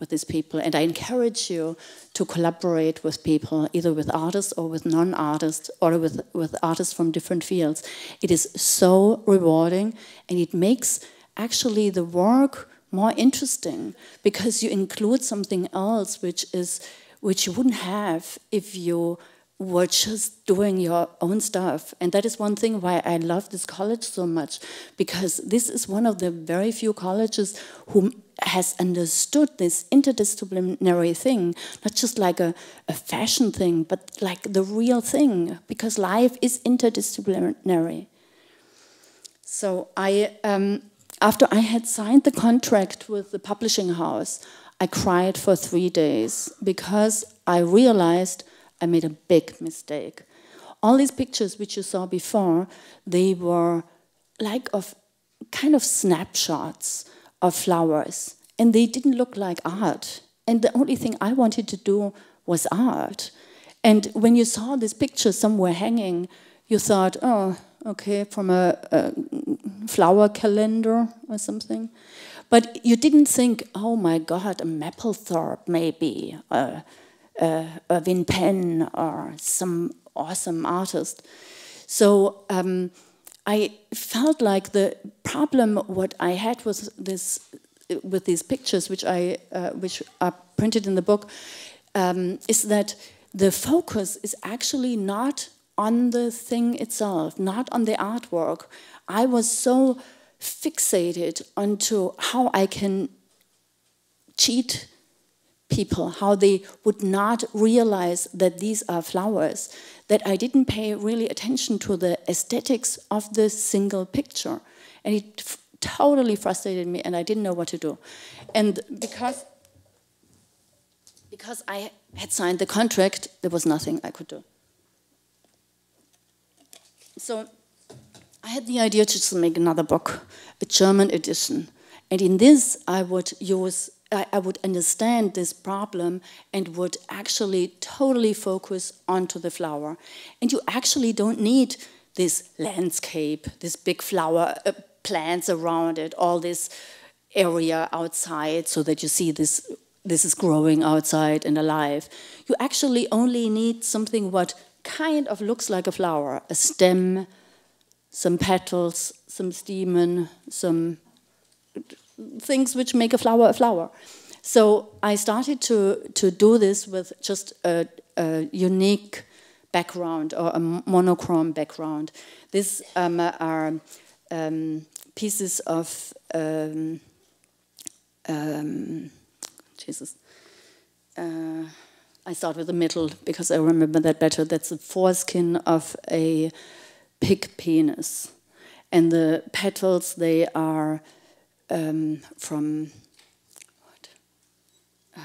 with these people. And I encourage you to collaborate with people, either with artists or with non-artists, or with with artists from different fields. It is so rewarding, and it makes actually the work more interesting because you include something else which is which you wouldn't have if you were just doing your own stuff. And that is one thing why I love this college so much, because this is one of the very few colleges who has understood this interdisciplinary thing, not just like a, a fashion thing, but like the real thing, because life is interdisciplinary. So I, um, after I had signed the contract with the publishing house, I cried for three days because I realized I made a big mistake. All these pictures which you saw before, they were like of kind of snapshots of flowers, and they didn't look like art. And the only thing I wanted to do was art. And when you saw this picture somewhere hanging, you thought, oh, okay, from a, a flower calendar or something. But you didn't think, oh my God, a Mapplethorpe maybe, uh, uh, Irving Penn or some awesome artist. So um, I felt like the problem what I had with this with these pictures, which I uh, which are printed in the book, um, is that the focus is actually not on the thing itself, not on the artwork. I was so fixated onto how I can cheat people, how they would not realize that these are flowers, that I didn't pay really attention to the aesthetics of the single picture. And it totally frustrated me, and I didn't know what to do. And because, because I had signed the contract, there was nothing I could do. So I had the idea to just make another book, a German edition. And in this, I would use I, I would understand this problem and would actually totally focus onto the flower. And you actually don't need this landscape, this big flower uh, plants around it, all this area outside so that you see this this is growing outside and alive. You actually only need something what kind of looks like a flower, a stem, some petals, some stamen, some things which make a flower a flower. So I started to, to do this with just a, a unique background or a monochrome background. These um, are um, pieces of um, um Jesus. Uh, I start with the middle because I remember that better. That's the foreskin of a pig penis, and the petals they are um, from what? Uh,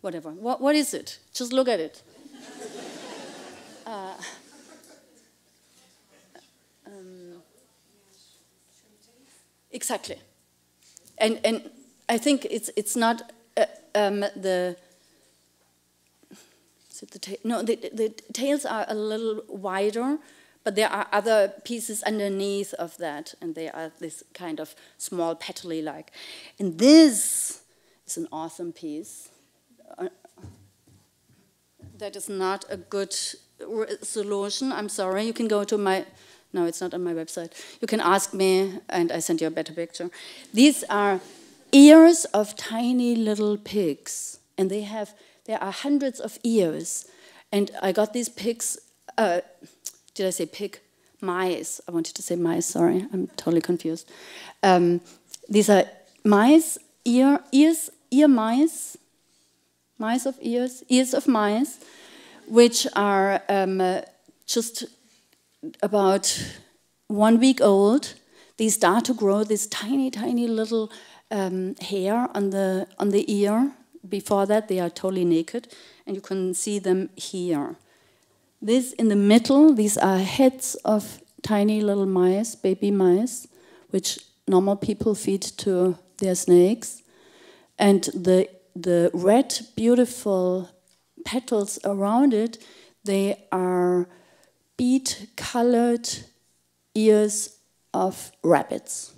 whatever. What, what is it? Just look at it. uh, um, exactly. And and I think it's it's not uh, um, the. No, the, the tails are a little wider, but there are other pieces underneath of that, and they are this kind of small petally like. And this is an awesome piece. Uh, that is not a good solution. I'm sorry. You can go to my. No, it's not on my website. You can ask me, and I send you a better picture. These are ears of tiny little pigs, and they have. There are hundreds of ears, and I got these pigs. Uh, did I say pig? Mice. I wanted to say mice, sorry, I'm totally confused. Um, these are mice, ear, ears, ear mice, mice of ears, ears of mice, which are um, uh, just about one week old. They start to grow this tiny, tiny little um, hair on the on the ear. Before that, they are totally naked, and you can see them here. This in the middle, these are heads of tiny little mice, baby mice, which normal people feed to their snakes. And the, the red, beautiful petals around it, they are beet colored ears of rabbits.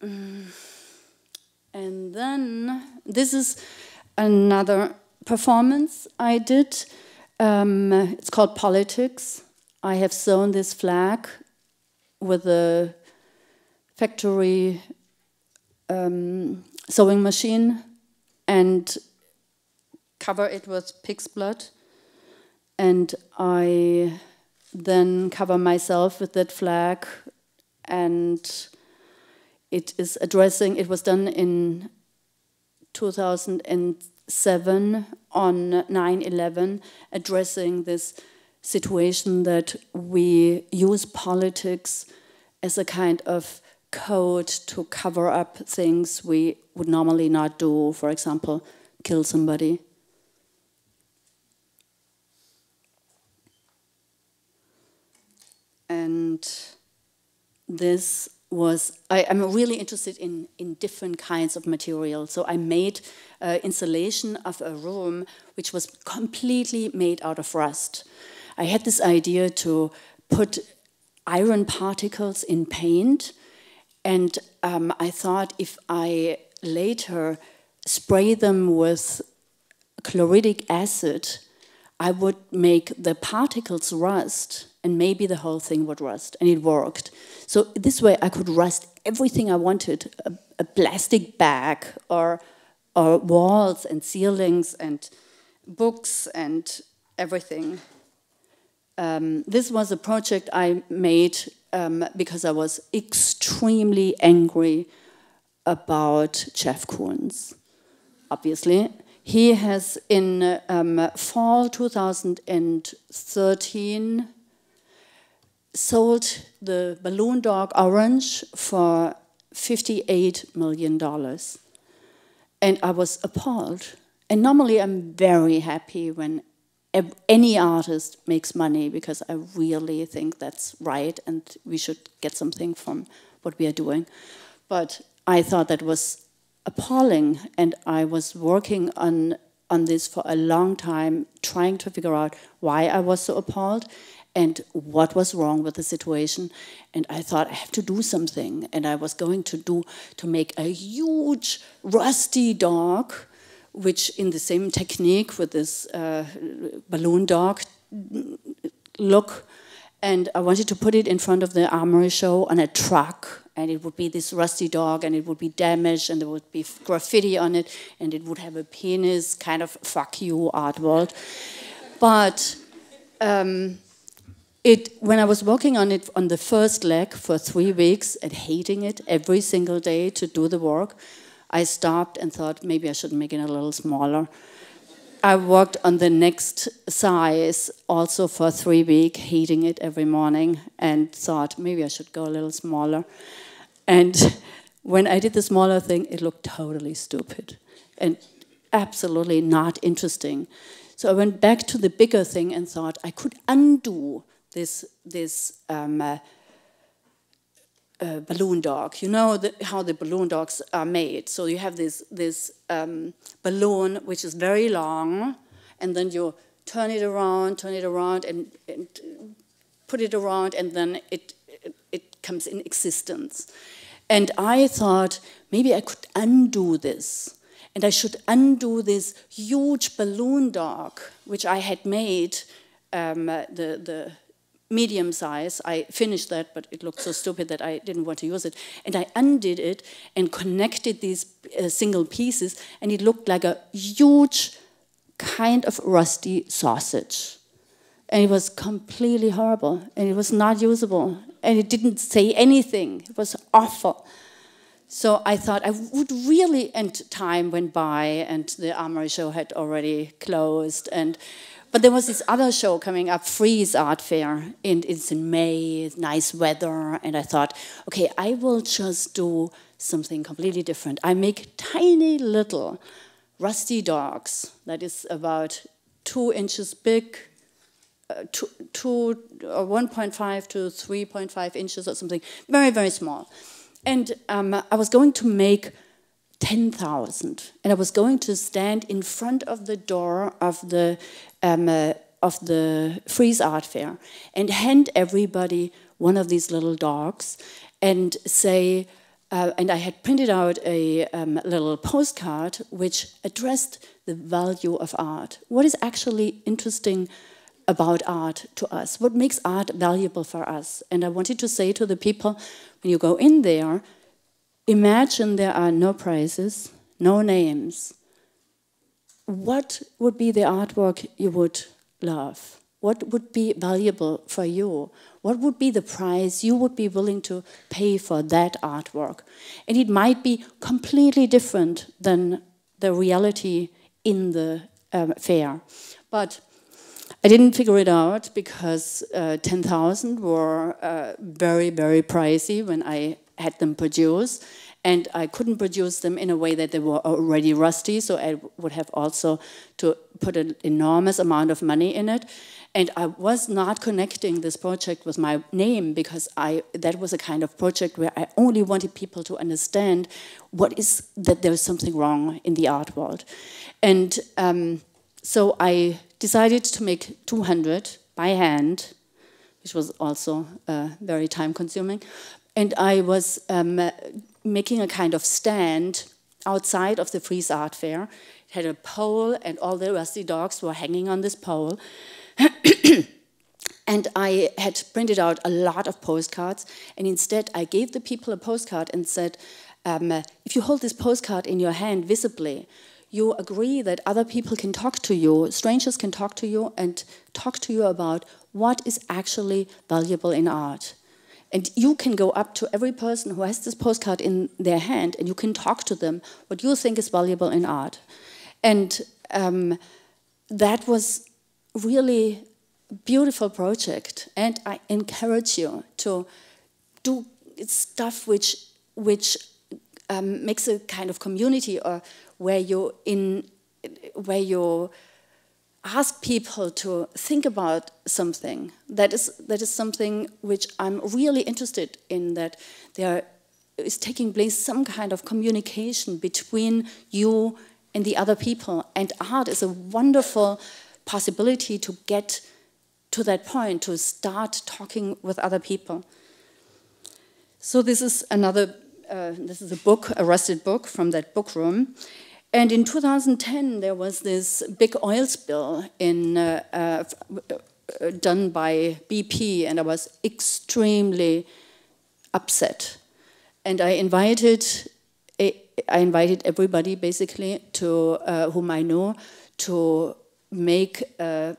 Mm. And then this is another performance I did. Um, it's called Politics. I have sewn this flag with a factory um, sewing machine and cover it with pig's blood. And I then cover myself with that flag, and it is addressing, it was done in 2007 on 9 11, addressing this situation that we use politics as a kind of code to cover up things we would normally not do, for example, kill somebody. And this was, I, am really interested in, in different kinds of material. So I made installation of a room which was completely made out of rust. I had this idea to put iron particles in paint, and um, I thought if I later spray them with chlorhydric acid, I would make the particles rust, and maybe the whole thing would rust, and it worked. So this way I could rust everything I wanted, a, a plastic bag, or, or walls and ceilings and books and everything. Um, this was a project I made um, because I was extremely angry about Jeff Koons, obviously. He has, in um, fall 2013, sold the balloon dog Orange for $58 million. And I was appalled. And normally I'm very happy when any artist makes money because I really think that's right and we should get something from what we are doing. But I thought that was appalling and I was working on on this for a long time trying to figure out why I was so appalled and what was wrong with the situation and I thought I have to do something and I was going to do to make a huge rusty dog which in the same technique with this uh, balloon dog look. And I wanted to put it in front of the armory show on a truck. And it would be this rusty dog, and it would be damaged, and there would be graffiti on it, and it would have a penis, kind of fuck you, art world. But um, it, when I was working on it on the first leg for three weeks and hating it every single day to do the work, I stopped and thought maybe I should make it a little smaller. I worked on the next size also for three weeks, hating it every morning, and thought maybe I should go a little smaller. And when I did the smaller thing, it looked totally stupid and absolutely not interesting. So I went back to the bigger thing and thought I could undo this, this um, uh, uh, balloon dog. You know the, how the balloon dogs are made. So you have this this um, balloon which is very long, and then you turn it around, turn it around, and, and put it around, and then it, it, it comes in existence. And I thought maybe I could undo this. And I should undo this huge balloon dog, which I had made um, the, the medium size. I finished that, but it looked so stupid that I didn't want to use it. And I undid it and connected these uh, single pieces, and it looked like a huge kind of rusty sausage. And it was completely horrible, and it was not usable, and it didn't say anything. It was awful. So I thought I would really, and time went by, and the Armory show had already closed, and but there was this other show coming up, Frieze Art Fair, and it's in May, nice weather, and I thought, okay, I will just do something completely different. I make tiny little rusty dogs that is about two inches big, uh, two, two or 1.5 to 3.5 inches or something, very, very small. And um, I was going to make 10,000. And I was going to stand in front of the door of the, um, uh, of the Frieze Art Fair and hand everybody one of these little dogs and say, uh, and I had printed out a um, little postcard which addressed the value of art. What is actually interesting about art to us? What makes art valuable for us? And I wanted to say to the people, when you go in there, Imagine there are no prizes, no names, what would be the artwork you would love? What would be valuable for you? What would be the price you would be willing to pay for that artwork? And it might be completely different than the reality in the um, fair. But I didn't figure it out because uh, 10,000 were uh, very, very pricey when I had them produced and I couldn't produce them in a way that they were already rusty, so I would have also to put an enormous amount of money in it. And I was not connecting this project with my name because I that was a kind of project where I only wanted people to understand what is that there is something wrong in the art world. And um, so I decided to make 200 by hand, which was also uh, very time consuming. And I was um, making a kind of stand outside of the Frieze Art Fair. It had a pole, and all the rusty dogs were hanging on this pole. [coughs] and I had printed out a lot of postcards, and instead I gave the people a postcard and said, um, if you hold this postcard in your hand visibly, you agree that other people can talk to you, strangers can talk to you, and talk to you about what is actually valuable in art. And you can go up to every person who has this postcard in their hand and you can talk to them what you think is valuable in art. And um, that was really a beautiful project. And I encourage you to do stuff which, which um, makes a kind of community or where you in where you ask people to think about something. That is, that is something which I'm really interested in, that there is taking place some kind of communication between you and the other people. And art is a wonderful possibility to get to that point, to start talking with other people. So this is another, uh, this is a book, a rusted book from that book room. And in 2010, there was this big oil spill in, uh, uh, done by BP, and I was extremely upset. And I invited, I invited everybody basically to uh, whom I know to make a,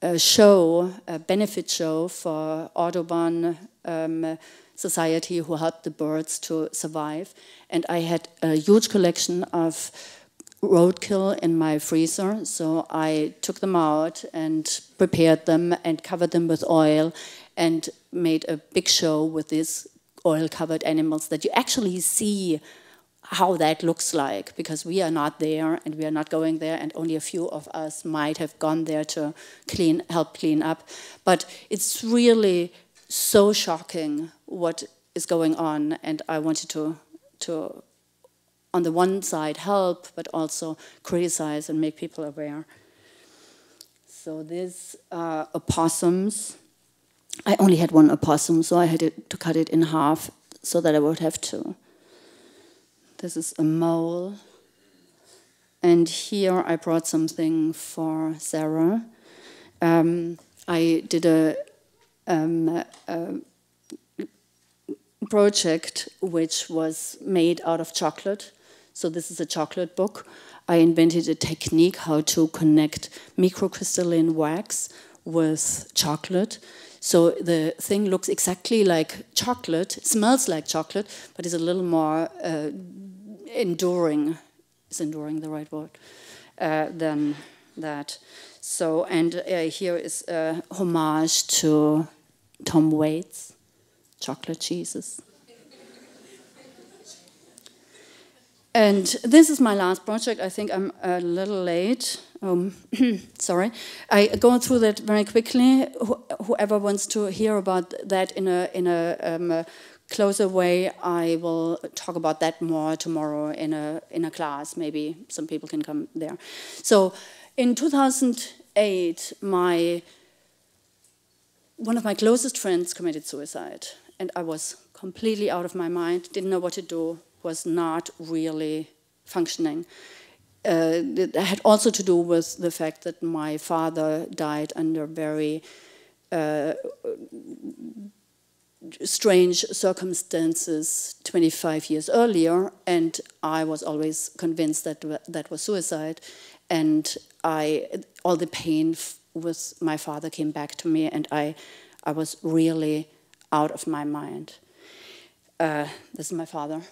a, show, a benefit show for Audubon um, Society who helped the birds to survive. And I had a huge collection of roadkill in my freezer, so I took them out and prepared them and covered them with oil and made a big show with these oil-covered animals that you actually see how that looks like because we are not there and we are not going there and only a few of us might have gone there to clean help clean up but it's really so shocking what is going on and I wanted to to on the one side help, but also criticize and make people aware. So these opossums, I only had one opossum, so I had to cut it in half so that I would have two. This is a mole. And here I brought something for Sarah. Um, I did a, um, a project which was made out of chocolate so this is a chocolate book. I invented a technique how to connect microcrystalline wax with chocolate. So the thing looks exactly like chocolate, smells like chocolate, but is a little more uh, enduring. Is enduring the right word? Uh, than that. So, and uh, here is a homage to Tom Waits, chocolate cheeses. And this is my last project. I think I'm a little late. Um, [clears throat] sorry. I go through that very quickly. Wh whoever wants to hear about that in a in a, um, a, closer way, I will talk about that more tomorrow in a in a class. Maybe some people can come there. So, in 2008, my one of my closest friends committed suicide, and I was completely out of my mind. Didn't know what to do was not really functioning. Uh, it had also to do with the fact that my father died under very uh, strange circumstances 25 years earlier, and I was always convinced that that was suicide. and I all the pain with my father came back to me, and I I was really out of my mind. Uh, this is my father.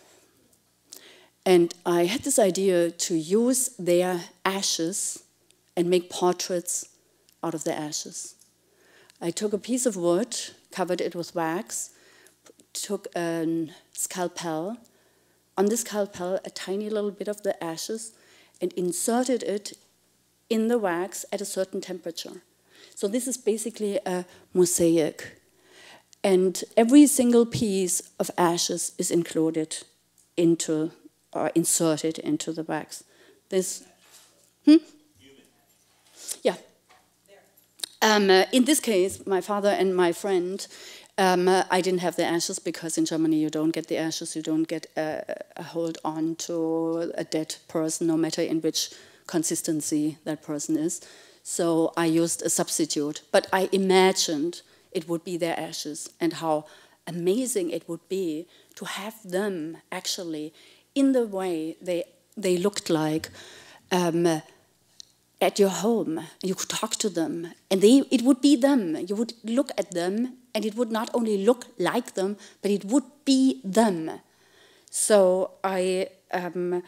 And I had this idea to use their ashes and make portraits out of the ashes. I took a piece of wood, covered it with wax, took a scalpel, on the scalpel a tiny little bit of the ashes, and inserted it in the wax at a certain temperature. So this is basically a mosaic. And every single piece of ashes is included into or inserted into the wax. This, hmm? Yeah. Um, uh, in this case, my father and my friend, um, uh, I didn't have the ashes because in Germany you don't get the ashes, you don't get a, a hold on to a dead person, no matter in which consistency that person is. So I used a substitute, but I imagined it would be their ashes and how amazing it would be to have them actually in the way they, they looked like. Um, at your home. You could talk to them, and they, it would be them. You would look at them, and it would not only look like them, but it would be them. So I um,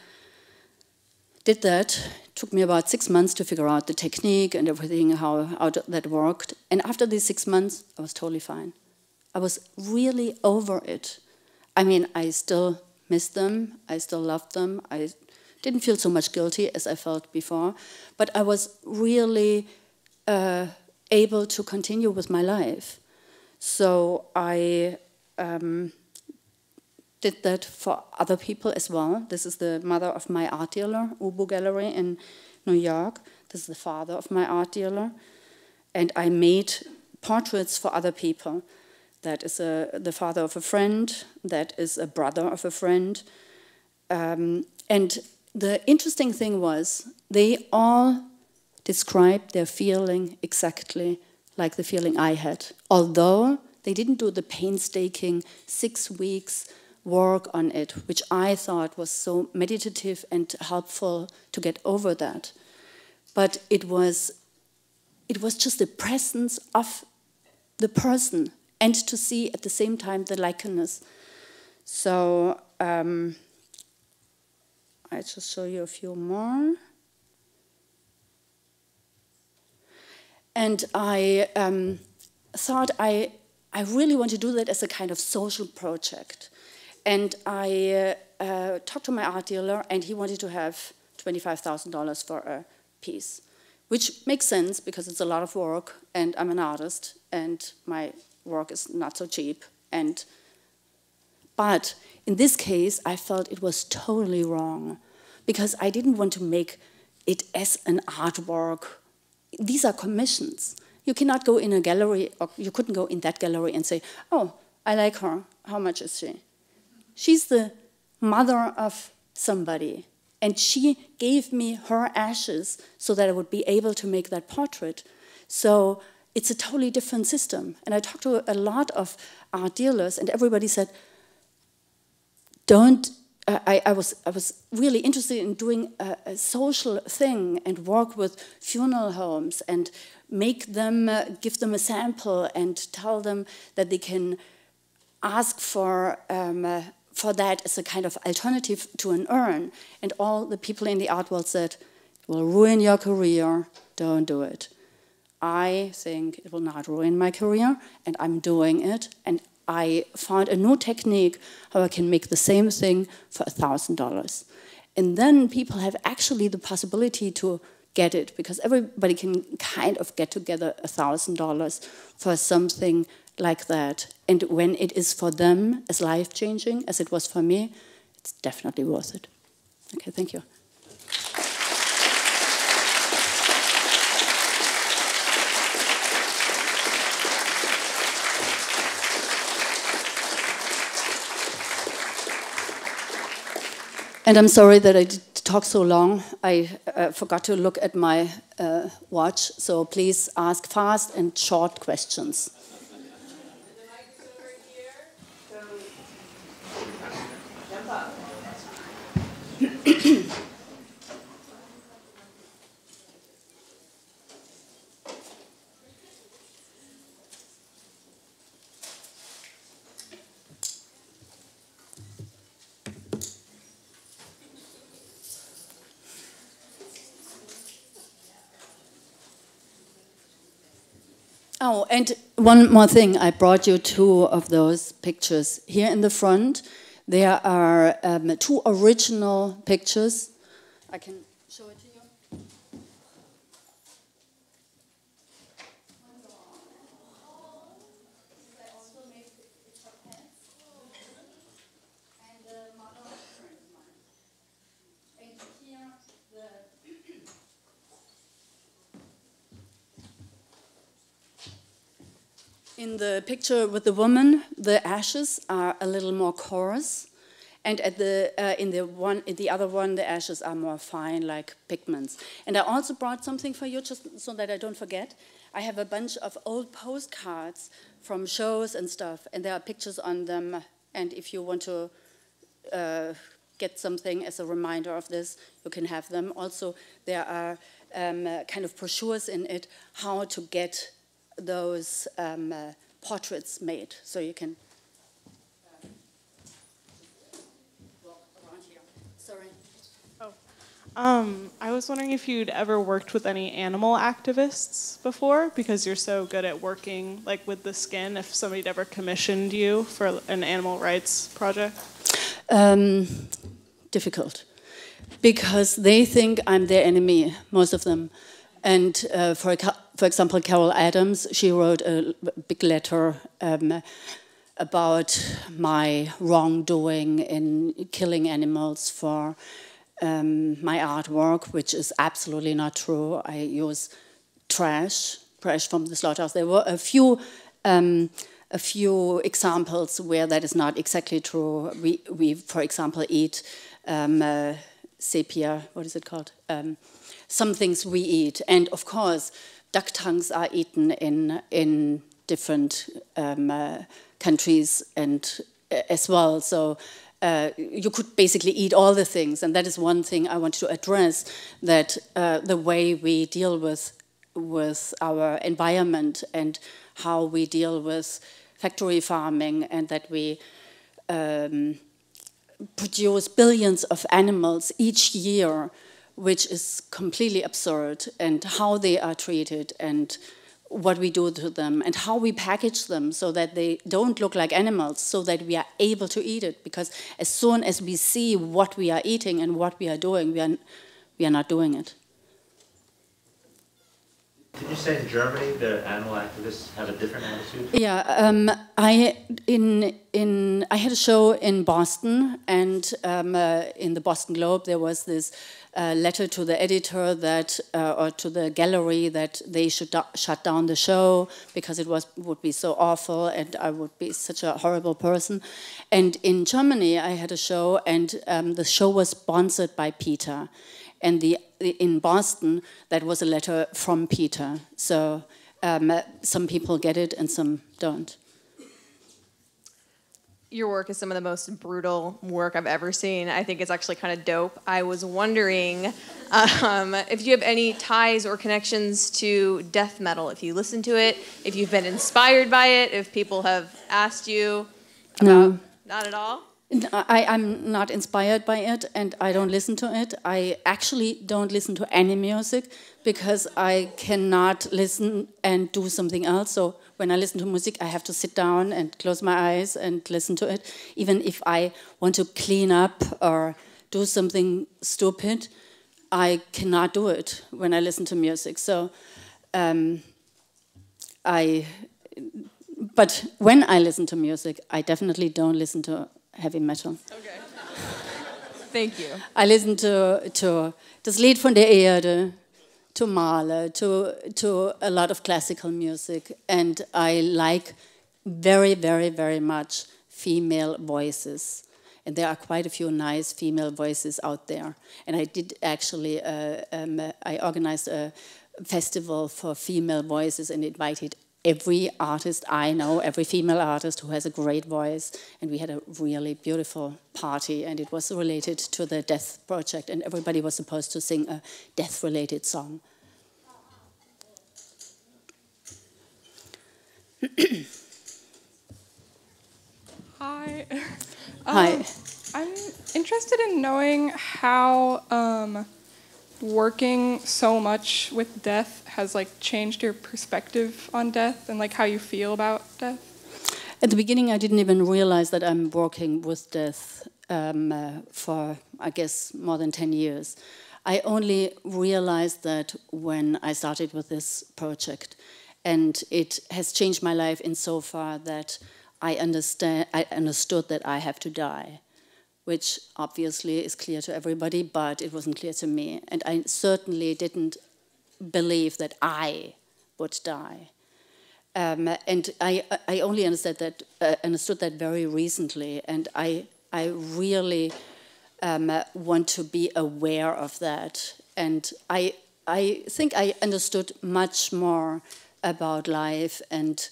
did that. It took me about six months to figure out the technique and everything, how, how that worked. And after these six months, I was totally fine. I was really over it. I mean, I still miss them, I still love them, I didn't feel so much guilty as I felt before, but I was really uh, able to continue with my life. So I um, did that for other people as well. This is the mother of my art dealer, Ubu Gallery in New York. This is the father of my art dealer. And I made portraits for other people. That is a, the father of a friend, that is a brother of a friend. Um, and the interesting thing was they all described their feeling exactly like the feeling I had, although they didn't do the painstaking six weeks work on it, which I thought was so meditative and helpful to get over that. But it was, it was just the presence of the person and to see at the same time the likeness. So um, I just show you a few more. And I um, thought I, I really want to do that as a kind of social project. And I uh, uh, talked to my art dealer, and he wanted to have $25,000 for a piece, which makes sense because it's a lot of work, and I'm an artist, and my work is not so cheap. And but in this case, I felt it was totally wrong because I didn't want to make it as an artwork. These are commissions. You cannot go in a gallery, or you couldn't go in that gallery and say, oh, I like her. How much is she? She's the mother of somebody. And she gave me her ashes so that I would be able to make that portrait. So it's a totally different system. And I talked to a lot of art dealers, and everybody said, don't I, I, was, I was really interested in doing a, a, social thing and work with funeral homes and make them, uh, give them a sample and tell them that they can ask for, um, uh, for that as a kind of alternative to an urn. And all the people in the art world said, it will ruin your career, don't do it. I think it will not ruin my career, and I'm doing it, and I found a new technique how I can make the same thing for $1,000. And then people have actually the possibility to get it because everybody can kind of get together $1,000 for something like that. And when it is for them as life changing as it was for me, it's definitely worth it. Okay, thank you. And I'm sorry that I did talk so long. I uh, forgot to look at my uh, watch, so please ask fast and short questions. Oh, and one more thing. I brought you two of those pictures. Here in the front, there are um, two original pictures. I can show it In the picture with the woman, the ashes are a little more coarse, and at the uh, in the one in the other one, the ashes are more fine, like pigments. And I also brought something for you, just so that I don't forget. I have a bunch of old postcards from shows and stuff, and there are pictures on them. And if you want to uh, get something as a reminder of this, you can have them. Also, there are um, uh, kind of brochures in it how to get those um, uh, portraits made. So you can walk around here. Sorry. Um, I was wondering if you'd ever worked with any animal activists before, because you're so good at working like with the skin. If somebody'd ever commissioned you for an animal rights project. Um, difficult because they think I'm their enemy, most of them. And uh, for, for example, Carol Adams, she wrote a big letter um, about my wrongdoing in killing animals for um, my artwork, which is absolutely not true. I use trash, trash from the slaughterhouse. There were a few. Um, a few examples where that is not exactly true. We, we for example, eat um, uh, sepia, what is it called? Um, some things we eat. And of course, duck tongues are eaten in, in different um, uh, countries and uh, as well. So uh, you could basically eat all the things. And that is one thing I want to address, that uh, the way we deal with, with our environment and how we deal with factory farming and that we um, produce billions of animals each year which is completely absurd, and how they are treated, and what we do to them, and how we package them so that they don't look like animals, so that we are able to eat it. Because as soon as we see what we are eating and what we are doing, we are, we are not doing it. Did you say in Germany the animal activists have a different attitude? Yeah, um, I in in I had a show in Boston, and um, uh, in the Boston Globe there was this uh, letter to the editor that uh, or to the gallery that they should do shut down the show because it was would be so awful and I would be such a horrible person. And in Germany I had a show, and um, the show was sponsored by PETA and the in Boston, that was a letter from PETA. So um, some people get it and some don't. Your work is some of the most brutal work I've ever seen. I think it's actually kind of dope. I was wondering um, if you have any ties or connections to death metal, if you listen to it, if you've been inspired by it, if people have asked you about. No. Not at all? I, am not inspired by it and I don't listen to it. I actually don't listen to any music because I cannot listen and do something else. So when I listen to music, I have to sit down and close my eyes and listen to it. Even if I want to clean up or do something stupid, I cannot do it when I listen to music. So um, I, but when I listen to music, I definitely don't listen to heavy metal. Okay. Thank you. I listen to, to das Lied von der Erde, to Mahler, to, to a lot of classical music, and I like very, very, very much female voices. And there are quite a few nice female voices out there. And I did actually, uh, um, I organized a festival for female voices and invited every artist I know, every female artist who has a great voice, and we had a really beautiful party, and it was related to the Death Project, and everybody was supposed to sing a death-related song. [coughs] Hi. Hi. Um, I'm interested in knowing how um, working so much with death has like changed your perspective on death and like how you feel about death? At the beginning, I didn't even realize that I'm working with death um, uh, for, I guess, more than 10 years. I only realized that when I started with this project. And it has changed my life insofar that I, understand, I understood that I have to die, which obviously is clear to everybody, but it wasn't clear to me. And I certainly didn't believe that I would die. Um, and I, I only understood that, uh, understood that very recently, and I, I really um, want to be aware of that. And I, I think I understood much more about life and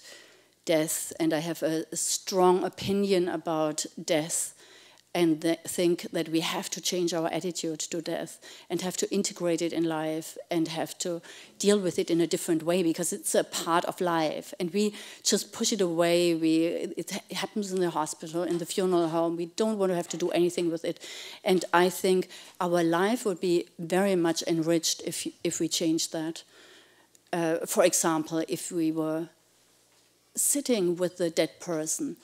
death, and I have a, a strong opinion about death and th think that we have to change our attitude to death and have to integrate it in life and have to deal with it in a different way because it's a part of life. And we just push it away. We it happens in the hospital in the funeral home. We don't want to have to do anything with it. And i think our life would be very much enriched if if we change that. Uh, for example if we were sitting with the dead person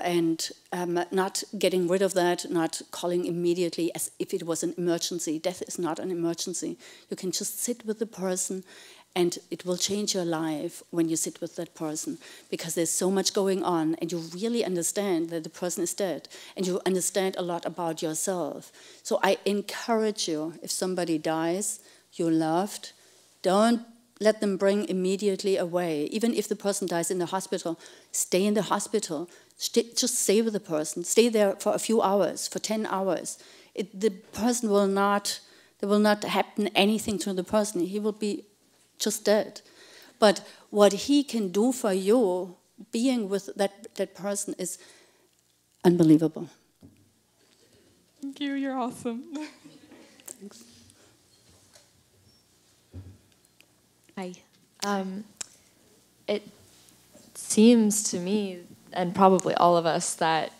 and um, not getting rid of that, not calling immediately as if it was an emergency. Death is not an emergency. You can just sit with the person and it will change your life when you sit with that person because there's so much going on and you really understand that the person is dead and you understand a lot about yourself. So I encourage you if somebody dies, you loved, don't let them bring immediately away. Even if the person dies in the hospital, stay in the hospital just stay with the person. Stay there for a few hours, for 10 hours. It, the person will not, there will not happen anything to the person. He will be just dead. But what he can do for you, being with that, that person, is unbelievable. Thank you, you're awesome. Thanks. Hi. Um, it seems to me and probably all of us, that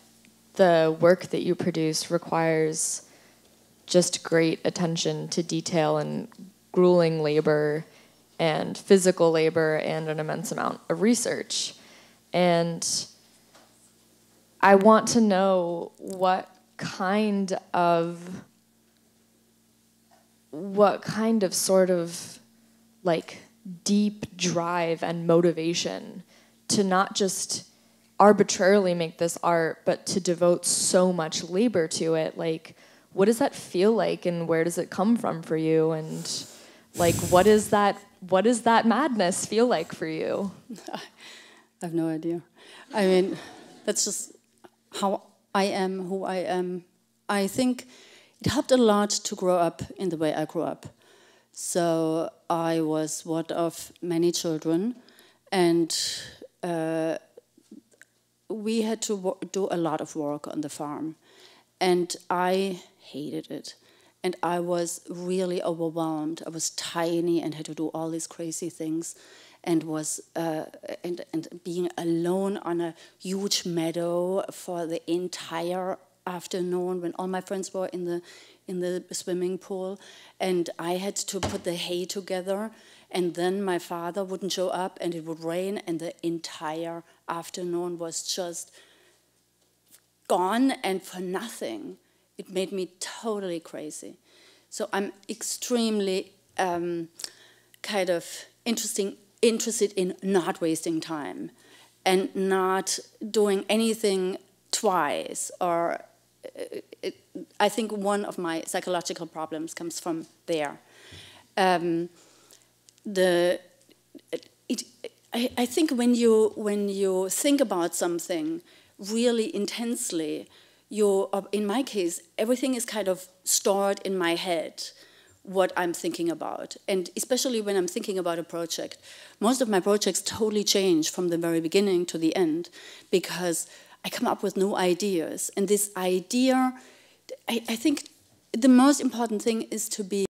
the work that you produce requires just great attention to detail and grueling labor and physical labor and an immense amount of research. And I want to know what kind of what kind of sort of like deep drive and motivation to not just arbitrarily make this art, but to devote so much labor to it, like what does that feel like and where does it come from for you and like what is that what does that madness feel like for you? [laughs] I have no idea. I mean, that's just how I am, who I am. I think it helped a lot to grow up in the way I grew up. So I was one of many children, and uh, we had to do a lot of work on the farm, and I hated it. And I was really overwhelmed. I was tiny and had to do all these crazy things, and was uh, and and being alone on a huge meadow for the entire afternoon when all my friends were in the in the swimming pool, and I had to put the hay together and then my father wouldn't show up and it would rain and the entire afternoon was just gone and for nothing. It made me totally crazy. So I'm extremely um, kind of interesting, interested in not wasting time and not doing anything twice or uh, it, I think one of my psychological problems comes from there. Um, the it, I, I think when you when you think about something really intensely, you uh, in my case everything is kind of stored in my head what I'm thinking about. And especially when I'm thinking about a project, most of my projects totally change from the very beginning to the end because I come up with new ideas. And this idea, I, I think the most important thing is to be